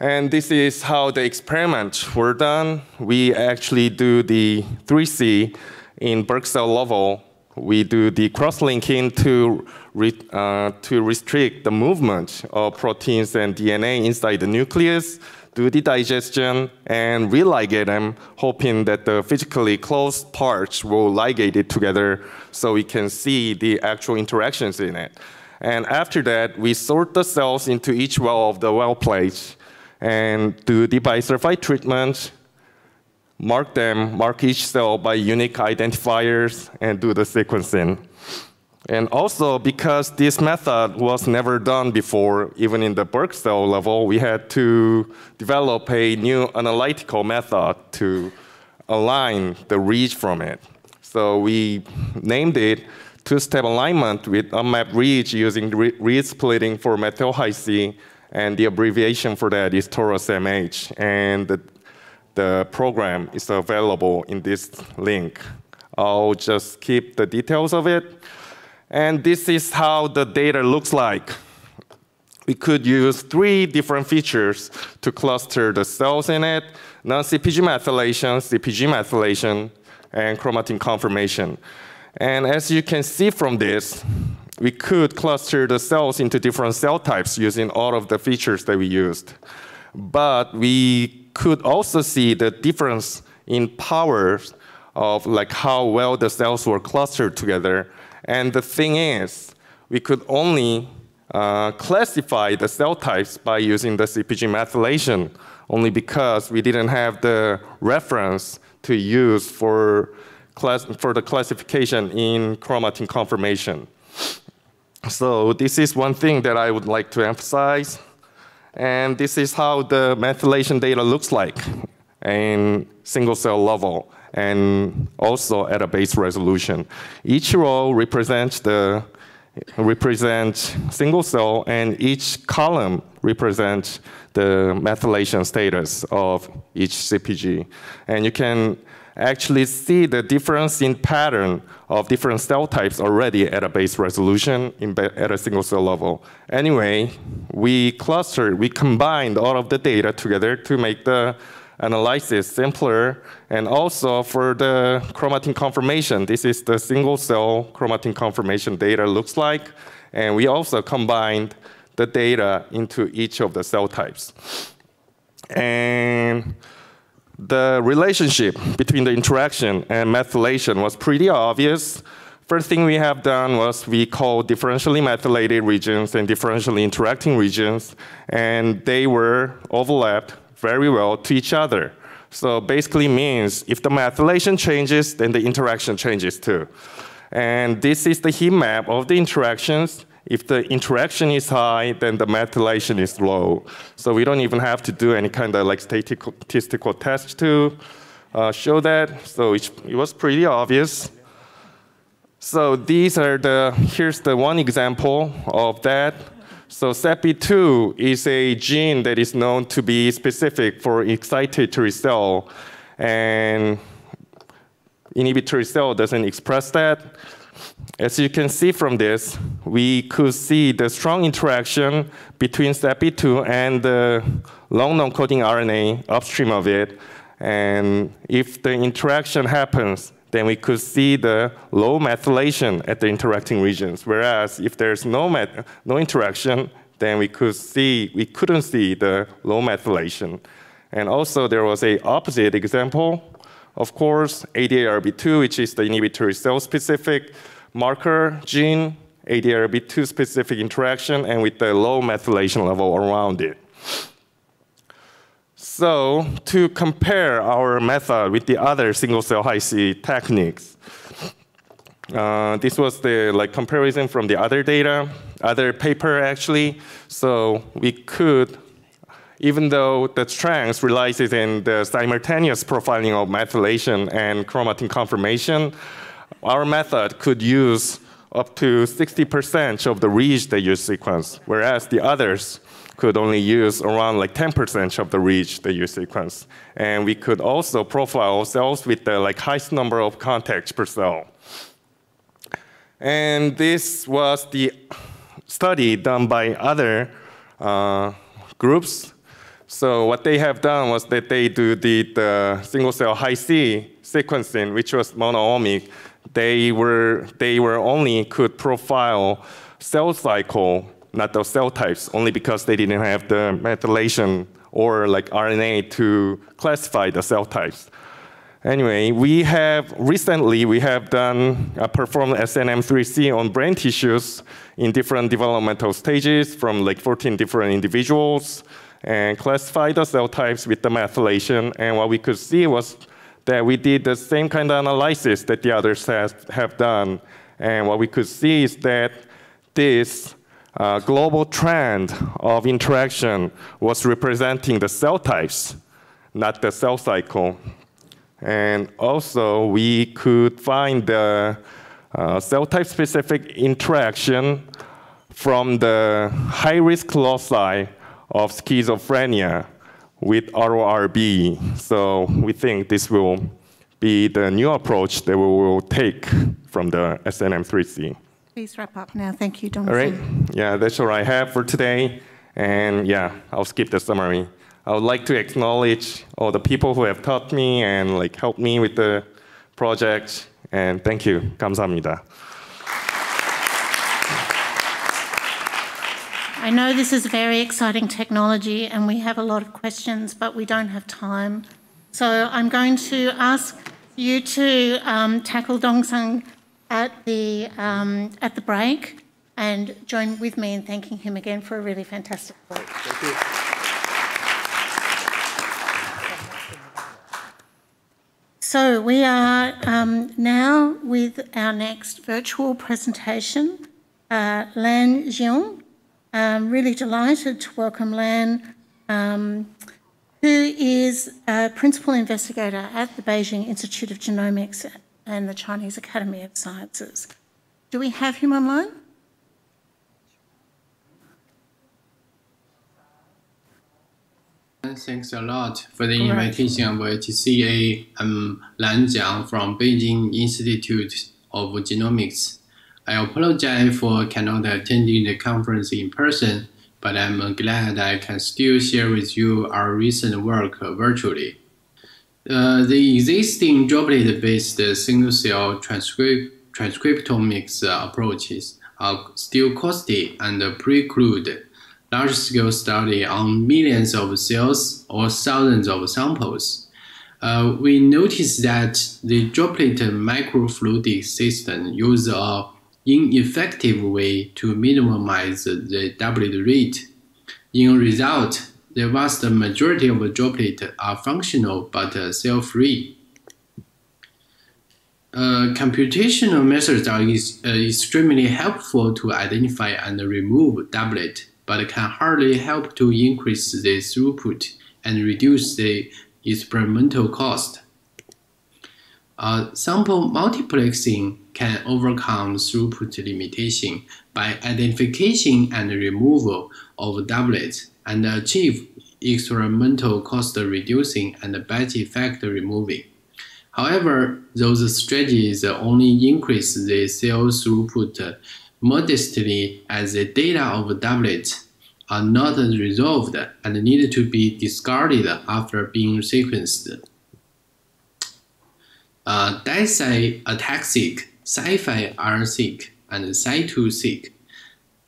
And this is how the experiments were done. We actually do the 3C in bulk cell level. We do the cross-linking to, re uh, to restrict the movement of proteins and DNA inside the nucleus do the digestion and religate them, hoping that the physically close parts will ligate it together so we can see the actual interactions in it. And after that, we sort the cells into each well of the well plates and do the bisulfite treatment, mark them, mark each cell by unique identifiers, and do the sequencing. And also, because this method was never done before, even in the bulk level, we had to develop a new analytical method to align the reads from it. So we named it two-step alignment with unmapped reads using read splitting for methyl and the abbreviation for that is Taurus-MH. And the, the program is available in this link. I'll just keep the details of it. And this is how the data looks like. We could use three different features to cluster the cells in it, non-CpG methylation, CpG methylation, and chromatin conformation. And as you can see from this, we could cluster the cells into different cell types using all of the features that we used. But we could also see the difference in powers of like how well the cells were clustered together and the thing is, we could only uh, classify the cell types by using the CpG methylation, only because we didn't have the reference to use for, class, for the classification in chromatin conformation. So this is one thing that I would like to emphasize. And this is how the methylation data looks like in single cell level and also at a base resolution. Each row represents the represents single cell and each column represents the methylation status of each CpG. And you can actually see the difference in pattern of different cell types already at a base resolution at a single cell level. Anyway, we clustered, we combined all of the data together to make the analysis simpler. And also for the chromatin conformation, this is the single cell chromatin conformation data looks like. And we also combined the data into each of the cell types. And the relationship between the interaction and methylation was pretty obvious. First thing we have done was we called differentially methylated regions and differentially interacting regions, and they were overlapped very well to each other. So basically means if the methylation changes, then the interaction changes too. And this is the heat map of the interactions. If the interaction is high, then the methylation is low. So we don't even have to do any kind of like statistical test to uh, show that. So it, it was pretty obvious. So these are the, here's the one example of that. So SATB2 is a gene that is known to be specific for excitatory cell, and inhibitory cell doesn't express that. As you can see from this, we could see the strong interaction between SATB2 and the long non-coding RNA upstream of it. And if the interaction happens, then we could see the low methylation at the interacting regions. Whereas if there's no, no interaction, then we could see, we couldn't see the low methylation. And also there was a opposite example. Of course, ADARB2, which is the inhibitory cell-specific marker gene, ADARB2 specific interaction, and with the low methylation level around it. So to compare our method with the other single-cell Hi-C techniques, uh, this was the like comparison from the other data, other paper actually. So we could, even though the strength relies in the simultaneous profiling of methylation and chromatin conformation, our method could use up to 60% of the reach that you sequence, whereas the others could only use around like 10% of the reach that you sequence. And we could also profile cells with the like highest number of contacts per cell. And this was the study done by other uh, groups. So what they have done was that they do the, the single cell Hi-C sequencing, which was mono-omic. They were, they were only could profile cell cycle not those cell types, only because they didn't have the methylation or like RNA to classify the cell types. Anyway, we have recently we have done uh, performed SNM3C on brain tissues in different developmental stages from like 14 different individuals and classified the cell types with the methylation. And what we could see was that we did the same kind of analysis that the others have done. And what we could see is that this uh, global trend of interaction was representing the cell types, not the cell cycle. And also, we could find the uh, cell type specific interaction from the high risk loci of schizophrenia with RORB. So we think this will be the new approach that we will take from the SNM3C. Please wrap up now. Thank you, Jonathan. All right. Yeah, that's all I have for today. And yeah, I'll skip the summary. I would like to acknowledge all the people who have taught me and like helped me with the project. And thank you. 감사합니다. I know this is very exciting technology and we have a lot of questions, but we don't have time. So I'm going to ask you to um, tackle Dongsang at the, um, at the break. and join with me in thanking him again for a really fantastic work. Thank you. So we are um, now with our next virtual presentation, uh, Lan Jiang. I'm really delighted to welcome Lan, um, who is a principal investigator at the Beijing Institute of Genomics and the Chinese Academy of Sciences. Do we have him online? Thanks a lot for the invitation of TCA. I'm Lan Jiang from Beijing Institute of Genomics. I apologize for cannot attending the conference in person, but I'm glad I can still share with you our recent work virtually. Uh, the existing droplet-based single-cell transcript transcriptomics approaches are still costly and preclude large-scale study on millions of cells or thousands of samples. Uh, we noticed that the droplet microfluidic system uses a ineffective way to minimize the doublet rate. In result, the vast majority of droplets are functional but cell-free. Uh, computational methods are uh, extremely helpful to identify and remove doublet but can hardly help to increase the throughput and reduce the experimental cost. Uh, sample multiplexing can overcome throughput limitation by identification and removal of doublets and achieve experimental cost reducing and batch effect removing. However, those strategies only increase the cell throughput modestly as the data of doublets are not resolved and need to be discarded after being sequenced. Uh, dsciATAC-seq, Sci-Fi-R-seq, and SCITO-seq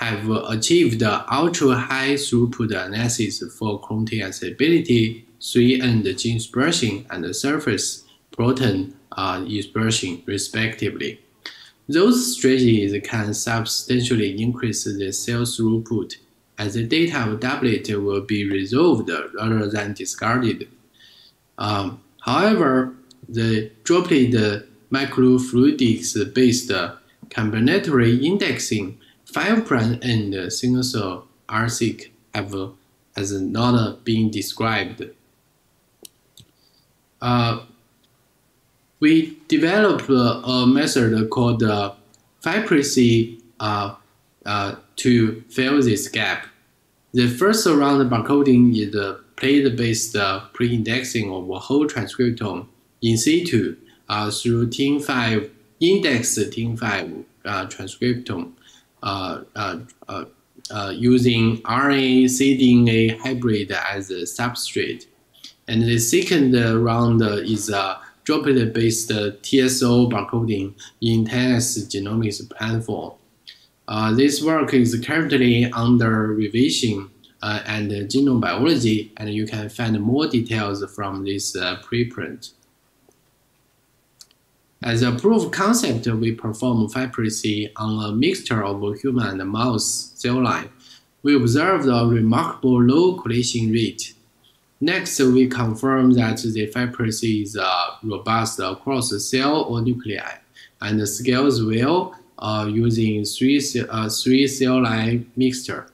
have achieved ultra-high throughput analysis for protein stability, 3-end gene expression, and surface protein uh, expression, respectively. Those strategies can substantially increase the cell throughput as the data doublet will be resolved rather than discarded. Um, however, the droplet microfluidics-based combinatorial indexing 5' end single-cell R-seq have has not been described. Uh, we developed a method called uh, uh, uh, to fill this gap. The first round barcoding is the plate-based uh, pre-indexing of a whole transcriptome in situ uh, through Tn5 indexed Tn5 uh, transcriptome uh, uh, uh, using RNA cDNA hybrid as a substrate. And the second round is a droplet-based TSO barcoding in 10x genomics platform. Uh, this work is currently under revision uh, and genome biology, and you can find more details from this uh, preprint. As a proof of concept, we perform FIPRESCI on a mixture of human and mouse cell line. We observed a remarkable low collision rate. Next, we confirm that the FIPRESCI is uh, robust across cell or nuclei and scales well uh, using three, uh, three cell line mixture.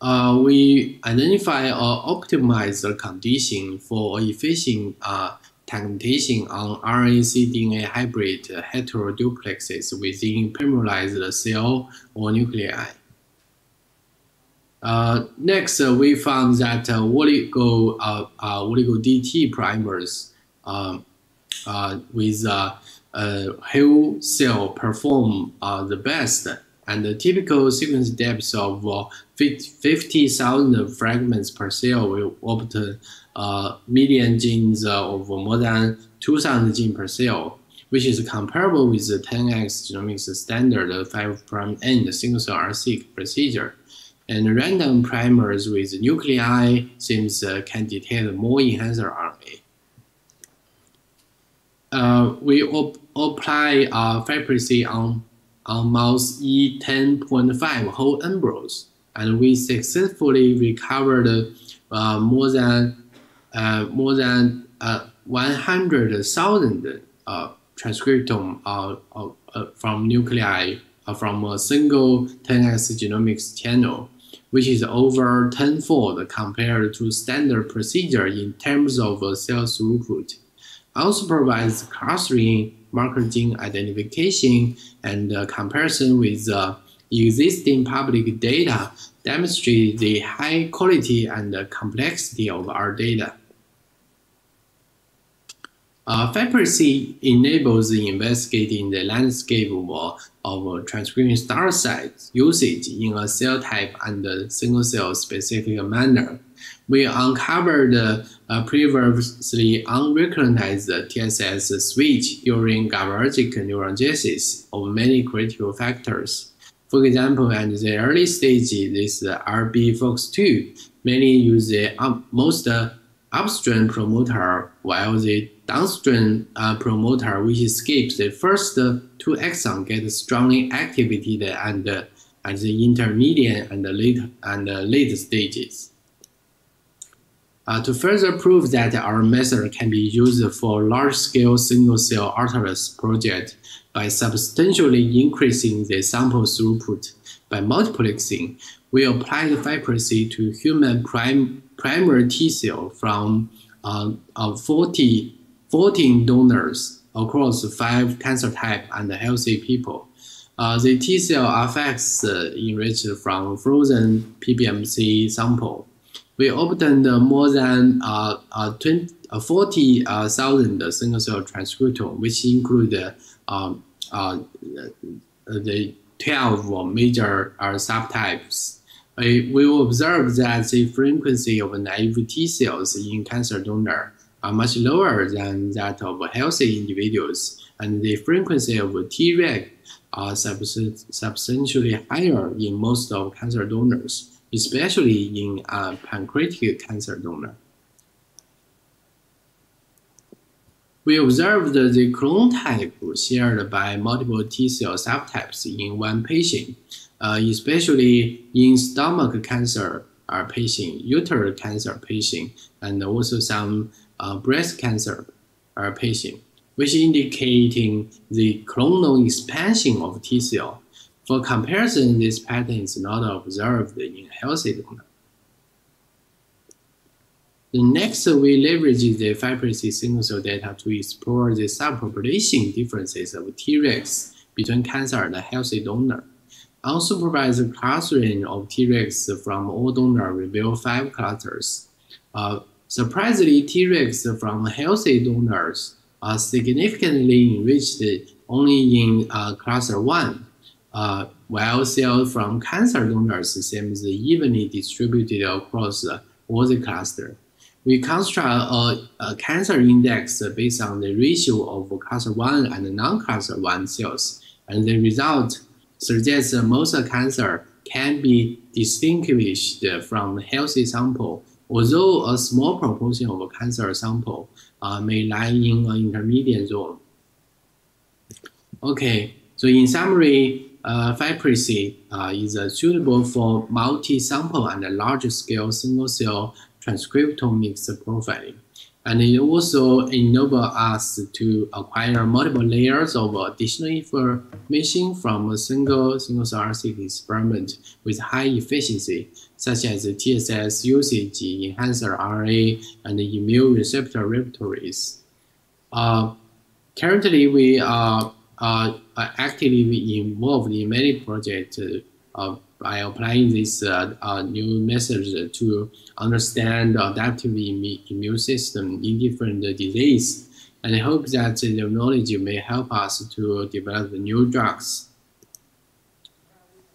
Uh, we identify or optimize the condition for efficient uh, segmentation on RNA-cDNA hybrid heteroduplexes within permeabilized cell or nuclei. Uh, next, uh, we found that uh, oligo, uh, uh, oligo dT primers um, uh, with uh, whole cell perform the best, and the typical sequence depth of uh, 50,000 fragments per cell will obtain uh, median genes of more than 2,000 genes per cell, which is comparable with the 10x genomics standard 5' end single-cell R-seq procedure. And random primers with nuclei seems uh, can detect more enhancer RNA. Uh, we apply uh, FIPRESCI on on mouse E10.5 whole embryos, and we successfully recovered uh, more than uh, more than uh, 100,000 uh, transcriptome uh, from nuclei from a single 10x genomics channel, which is over tenfold compared to standard procedure in terms of cell throughput. Also provides clustering, marker gene identification, and comparison with existing public data demonstrate the high quality and complexity of our data. Uh, enables investigating the landscape of, of transcription start sites usage in a cell type and single-cell specific manner. We uncovered uh, previously unrecognized TSS switch during GABAergic neurogenesis of many critical factors. For example, at the early stage, this RBFOX2 mainly use the um, most upstream promoter, while the downstream uh, promoter, which skips the first two exons, gets strongly activated and uh, at the intermediate and late and late stages. Uh, to further prove that our method can be used for large-scale single-cell autologous project by substantially increasing the sample throughput by multiplexing, we applied FIPRESCI to human prime, primary T cell from uh, uh, 40, 14 donors across five cancer types and healthy people. Uh, the T cell affects uh, enriched from frozen PBMC sample we obtained more than uh, uh, 20, uh, 40,000 single-cell transcriptome, which include um, the 12 major subtypes. We will observe that the frequency of naive T cells in cancer donor are much lower than that of healthy individuals, and the frequency of Treg are substantially higher in most of cancer donors especially in a pancreatic cancer donor. We observed the clone type shared by multiple T cell subtypes in one patient, uh, especially in stomach cancer uh, patient, uterine cancer patient, and also some uh, breast cancer uh, patient, which indicating the clonal expansion of T cell for comparison, this pattern is not observed in healthy donor. The Next, we leverage the FIPRESCI single-cell data to explore the subpopulation differences of Tregs between cancer and healthy donor. Unsupervised clustering of Tregs from all donors reveal five clusters. Uh, surprisingly, Tregs from healthy donors are significantly enriched only in uh, cluster 1, uh, while cells from cancer donors seems evenly distributed across all the cluster. We construct a, a, cancer index based on the ratio of cluster 1 and non-cluster 1 cells, and the result suggests most cancer can be distinguished from healthy sample, although a small proportion of cancer sample uh, may lie in an intermediate zone. Okay, so in summary, uh, FIPRESCI uh, is uh, suitable for multi-sample and large-scale single-cell transcriptomics profiling. And it also enables us to acquire multiple layers of additional information from a single single-cell RNA experiment with high efficiency, such as TSS usage, enhancer RNA, and immune receptor repertories. Uh, currently, we are uh, actively involved in many projects uh, by applying this uh, uh, new method to understand adaptive immune system in different disease. And I hope that the knowledge may help us to develop new drugs.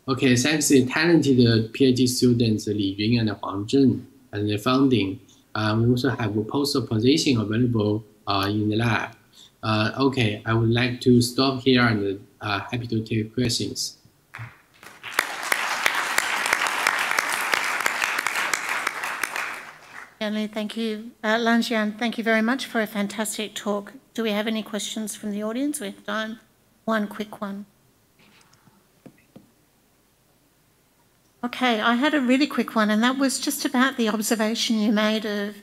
Okay, thanks to talented PhD students Li Yun and Huang Zhen and the funding. Uh, we also have a poster position available uh, in the lab. Uh, okay, I would like to stop here and uh, happy to take questions. Emily, thank you. Uh, Lan Jiang, thank you very much for a fantastic talk. Do we have any questions from the audience? We have time. One quick one. Okay, I had a really quick one, and that was just about the observation you made of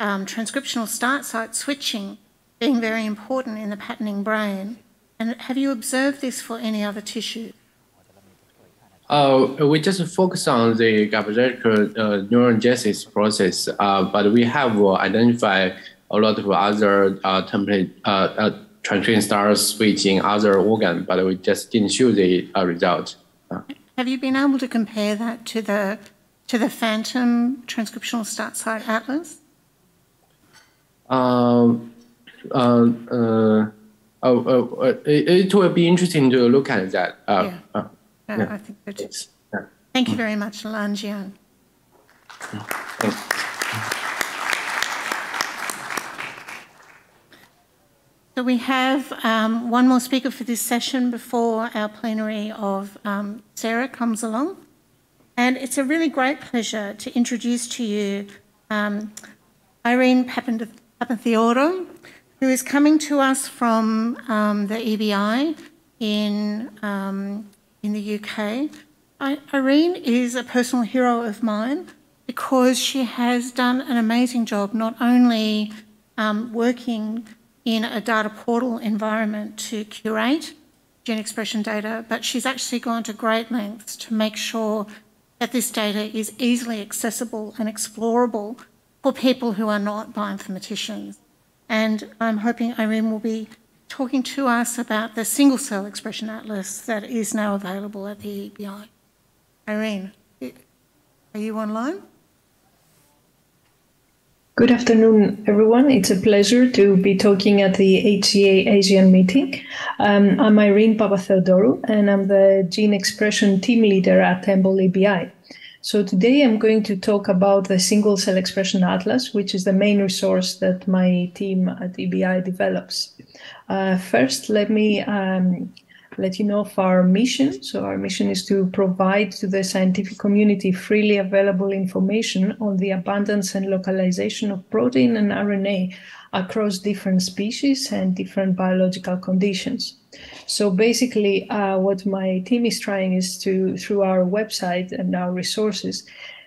um, transcriptional start site switching being very important in the patterning brain. And have you observed this for any other tissue? Uh, we just focus on the GABAergic uh, neurogenesis process, uh, but we have uh, identified a lot of other uh, template uh, uh, transcription start switching other organ, but we just didn't show the uh, result. Uh. Have you been able to compare that to the to the FANTOM transcriptional start site atlas? Um, uh, uh, oh, oh, uh, it, it, will be interesting to look at that. Uh, yeah. Yeah, yeah. I think so too. Yeah. Thank you very much, Lan Jiang. So we have um, one more speaker for this session before our plenary of um, Sarah comes along. And it's a really great pleasure to introduce to you um, Irene Papatheodorou, who is coming to us from um, the EBI in, um, in the UK. I, Irene is a personal hero of mine because she has done an amazing job not only um, working in a data portal environment to curate gene expression data, but she's actually gone to great lengths to make sure that this data is easily accessible and explorable for people who are not bioinformaticians. And I'm hoping Irene will be talking to us about the single cell expression atlas that is now available at the EBI. Irene, are you online? Good afternoon, everyone. It's a pleasure to be talking at the HCA ASEAN meeting. Um, I'm Irene Papatheodorou, and I'm the gene expression team leader at EMBL EBI. So today I'm going to talk about the single cell expression atlas, which is the main resource that my team at EBI develops. Uh, first, let me um, let you know of our mission. So our mission is to provide to the scientific community freely available information on the abundance and localization of protein and RNA across different species and different biological conditions. So basically, uh, what my team is trying is to, through our website and our resources,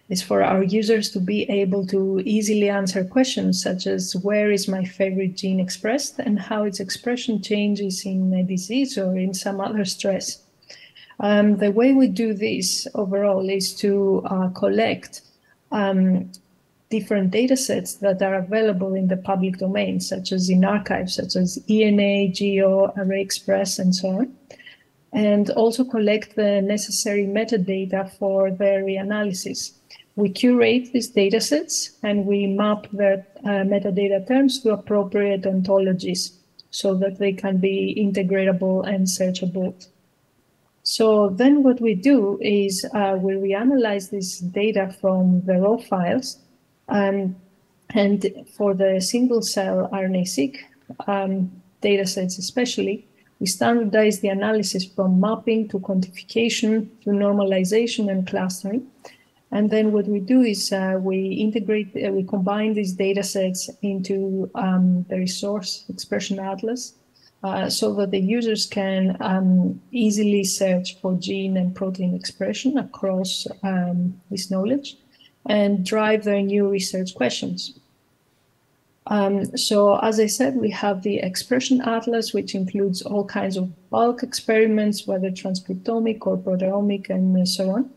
is for our users to be able to easily answer questions such as where is my favorite gene expressed and how its expression changes in a disease or in some other stress. Um, the way we do this overall is to uh, collect um, different data sets that are available in the public domain, such as in archives, such as ENA, GEO, ArrayExpress, and so on, and also collect the necessary metadata for their reanalysis. We curate these data sets and we map the uh, metadata terms to appropriate ontologies so that they can be integratable and searchable. So then what we do is uh, we reanalyze this data from the raw files. Um, and for the single cell RNA-seq um, data sets especially, we standardize the analysis from mapping to quantification to normalization and clustering. And then what we do is uh, we integrate, uh, we combine these data sets into um, the resource expression atlas uh, so that the users can um, easily search for gene and protein expression across um, this knowledge and drive their new research questions. Um, so as I said, we have the expression atlas, which includes all kinds of bulk experiments, whether transcriptomic or proteomic and so on.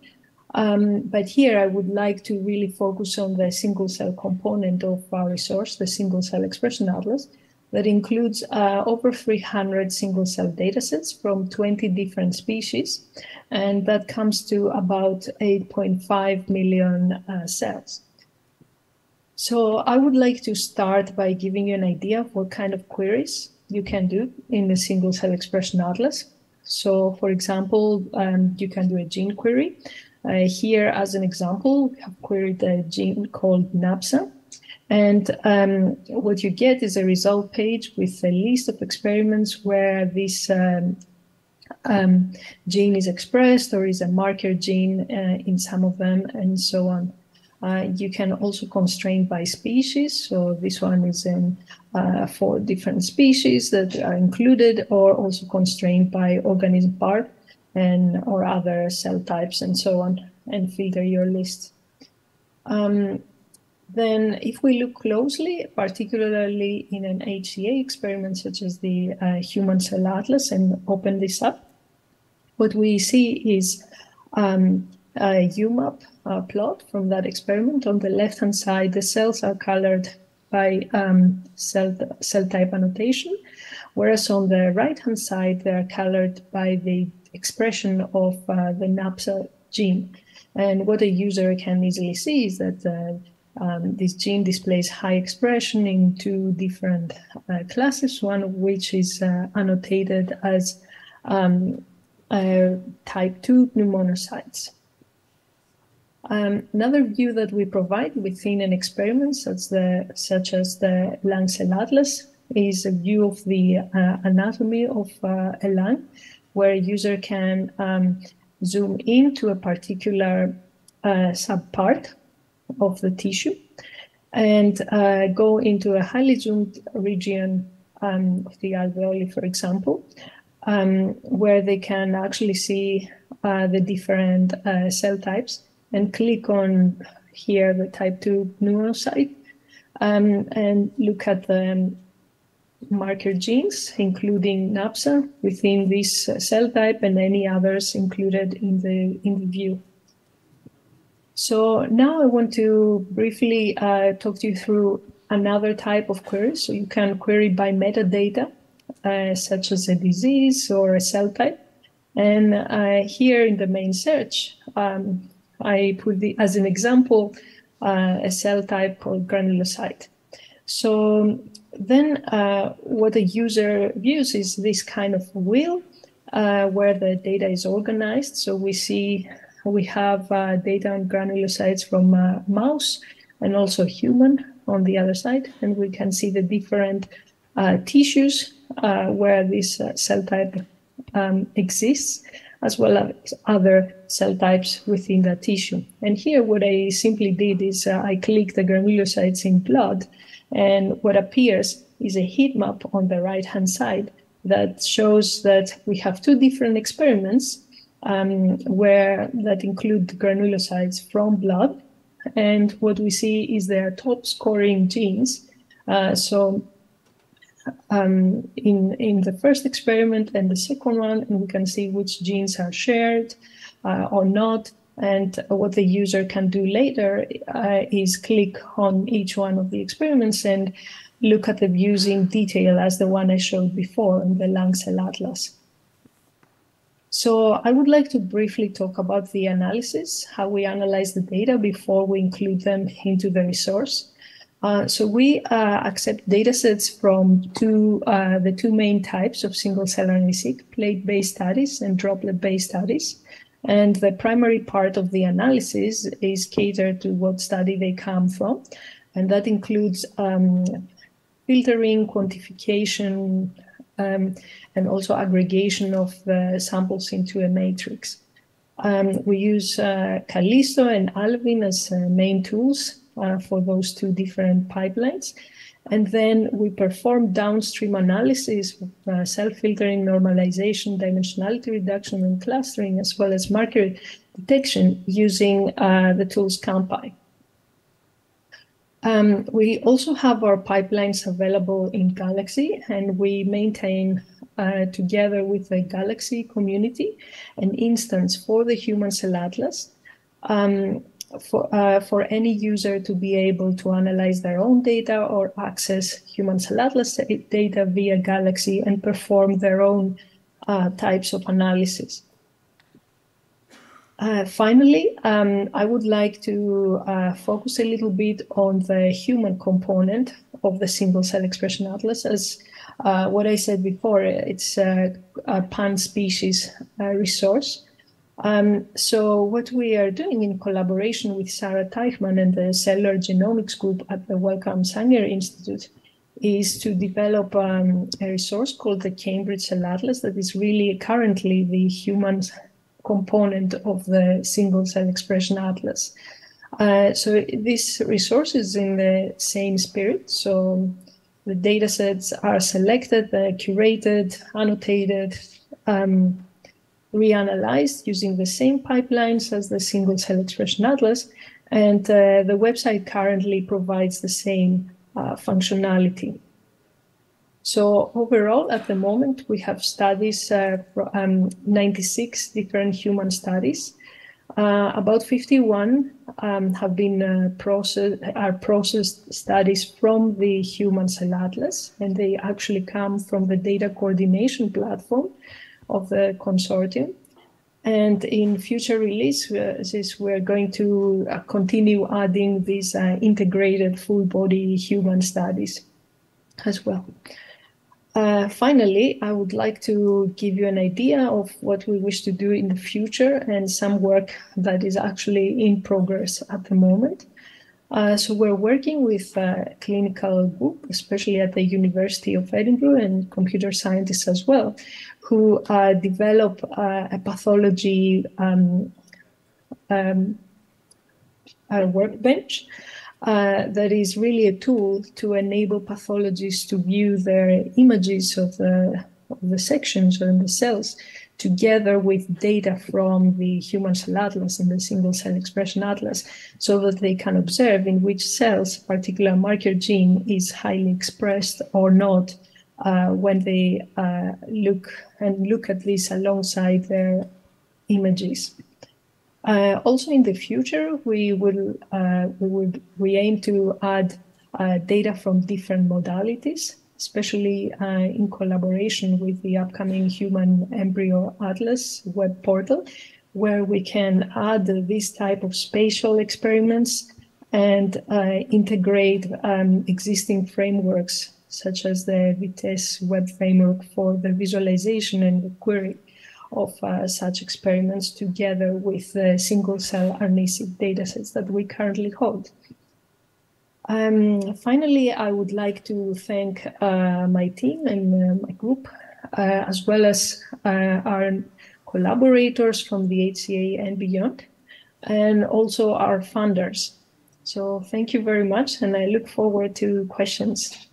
Um, but here I would like to really focus on the single cell component of our resource, the single cell expression atlas, that includes uh, over 300 single cell datasets from 20 different species. And that comes to about 8.5 million uh, cells. So I would like to start by giving you an idea of what kind of queries you can do in the single cell expression atlas. So for example, um, you can do a gene query here, as an example, we have queried a gene called NAPSA. And um, what you get is a result page with a list of experiments where this um, um, gene is expressed or is a marker gene uh, in some of them, and so on. Uh, you can also constrain by species. So this one is in uh, for different species that are included, or also constrained by organism part and or other cell types and so on. and filter your list. Um, then if we look closely, particularly in an HCA experiment such as the uh, Human Cell Atlas and open this up, what we see is um, a UMAP uh, plot from that experiment. On the left-hand side, the cells are colored by um, cell, cell type annotation, whereas on the right-hand side, they are colored by the expression of uh, the NAPSA gene. And what a user can easily see is that uh, um, this gene displays high expression in two different uh, classes, one of which is uh, annotated as um, type 2 pneumonocytes. Um, another view that we provide within an experiment, such, the, such as the lung cell atlas, is a view of the uh, anatomy of uh, a lung, where a user can um, zoom into a particular uh, subpart of the tissue and uh, go into a highly zoomed region um, of the alveoli, for example, um, where they can actually see uh, the different uh, cell types and click on here the type 2 pneumocyte um, and look at the marker genes, including NAPSA, within this uh, cell type and any others included in the, in the view. So now I want to briefly uh, talk to you through another type of query. So you can query by metadata, uh, such as a disease or a cell type. And uh, here in the main search, um, I put the, as an example uh, a cell type called granulocyte. So then uh, what a user views is this kind of wheel uh, where the data is organized. So we see we have uh, data on granulocytes from uh, mouse and also human on the other side, and we can see the different uh, tissues uh, where this cell type um, exists, as well as other cell types within that tissue. And here, what I simply did is I clicked the granulocytes in blood, and what appears is a heat map on the right hand side that shows that we have two different experiments um, where that include granulocytes from blood. And what we see is their top scoring genes. Uh, so um, in, in the first experiment and the second one, and we can see which genes are shared uh, or not. And what the user can do later uh, is click on each one of the experiments and look at the views in detail as the one I showed before in the lung cell atlas. So I would like to briefly talk about the analysis, how we analyze the data before we include them into the resource. Uh, so we uh, accept datasets from two, uh, the two main types of single-cell RNA-seq, plate-based studies and droplet-based studies. And the primary part of the analysis is catered to what study they come from. And that includes um, filtering, quantification, um, and also aggregation of the samples into a matrix. Um, we use uh, Kallisto and Alevin as uh, main tools uh, for those two different pipelines. And then we perform downstream analysis, uh, self-filtering, normalization, dimensionality reduction, and clustering, as well as marker detection using uh, the tools Scanpy. Um, we also have our pipelines available in Galaxy, and we maintain uh, together with the Galaxy community an instance for the Human Cell Atlas um, for, uh, for any user to be able to analyze their own data or access Human Cell Atlas data via Galaxy and perform their own uh, types of analysis. Uh, finally, um, I would like to uh, focus a little bit on the human component of the single cell expression atlas. As uh, what I said before, it's a, a pan species uh, resource. Um, so, what we are doing in collaboration with Sarah Teichmann and the Cellular Genomics Group at the Wellcome Sanger Institute is to develop um, a resource called the Cambridge Cell Atlas that is really currently the human component of the single cell expression atlas. Uh, so this resource is in the same spirit. So the data sets are selected, curated, annotated, um, reanalyzed using the same pipelines as the single cell expression atlas. And uh, the website currently provides the same uh, functionality. So overall, at the moment, we have studies, uh, um, 96 different human studies. Uh, about 51 um, have been uh, process, are processed studies from the Human Cell Atlas, and they actually come from the data coordination platform of the consortium. And in future releases, we're going to uh, continue adding these uh, integrated full body human studies as well. Uh, finally, I would like to give you an idea of what we wish to do in the future and some work that is actually in progress at the moment. Uh, so we're working with a clinical group, especially at the University of Edinburgh and computer scientists as well, who uh, develop uh, a pathology um, um, a workbench uh, that is really a tool to enable pathologists to view their images of the, of the sections and the cells together with data from the human cell atlas and the single cell expression atlas so that they can observe in which cells a particular marker gene is highly expressed or not uh, when they uh, look and look at this alongside their images. Uh, also in the future, we will uh, we we aim to add uh, data from different modalities, especially in collaboration with the upcoming Human Embryo Atlas web portal, where we can add this type of spatial experiments and integrate um, existing frameworks such as the Vitessce web framework for the visualization and the query of uh, such experiments together with the single cell RNA-seq datasets that we currently hold. Um, finally, I would like to thank uh, my team and uh, my group, uh, as well as uh, our collaborators from the HCA and beyond, and also our funders. So thank you very much, and I look forward to questions.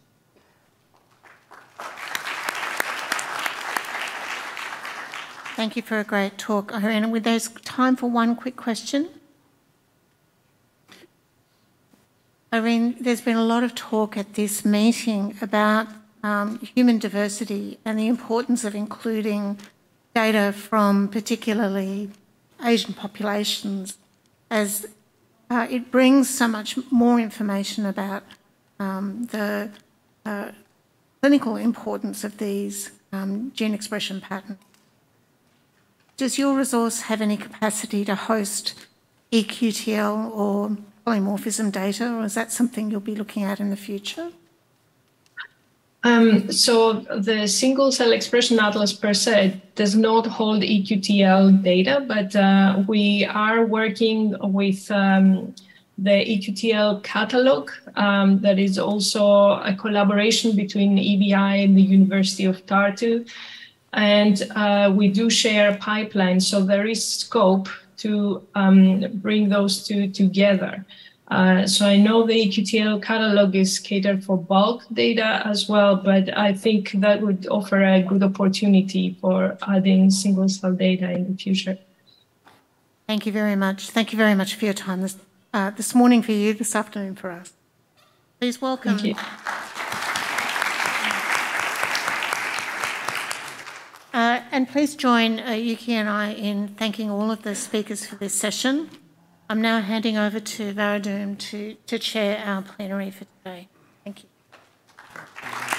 Thank you for a great talk, Irene. With there's time for one quick question. Irene, there's been a lot of talk at this meeting about um, human diversity and the importance of including data from particularly Asian populations as uh, it brings so much more information about um, the uh, clinical importance of these um, gene expression patterns. Does your resource have any capacity to host eQTL or polymorphism data, or is that something you'll be looking at in the future? Um, so the single cell expression atlas per se does not hold eQTL data, but uh, we are working with um, the eQTL catalog um, that is also a collaboration between EBI and the University of Tartu and uh, we do share a pipeline, so there is scope to um, bring those two together. Uh, so I know the EQTL catalog is catered for bulk data as well, but I think that would offer a good opportunity for adding single cell data in the future. Thank you very much. Thank you very much for your time this, uh, this morning for you, this afternoon for us. Please welcome. and please join uh, Yuki and I in thanking all of the speakers for this session. I'm now handing over to Varodom to, to chair our plenary for today. Thank you.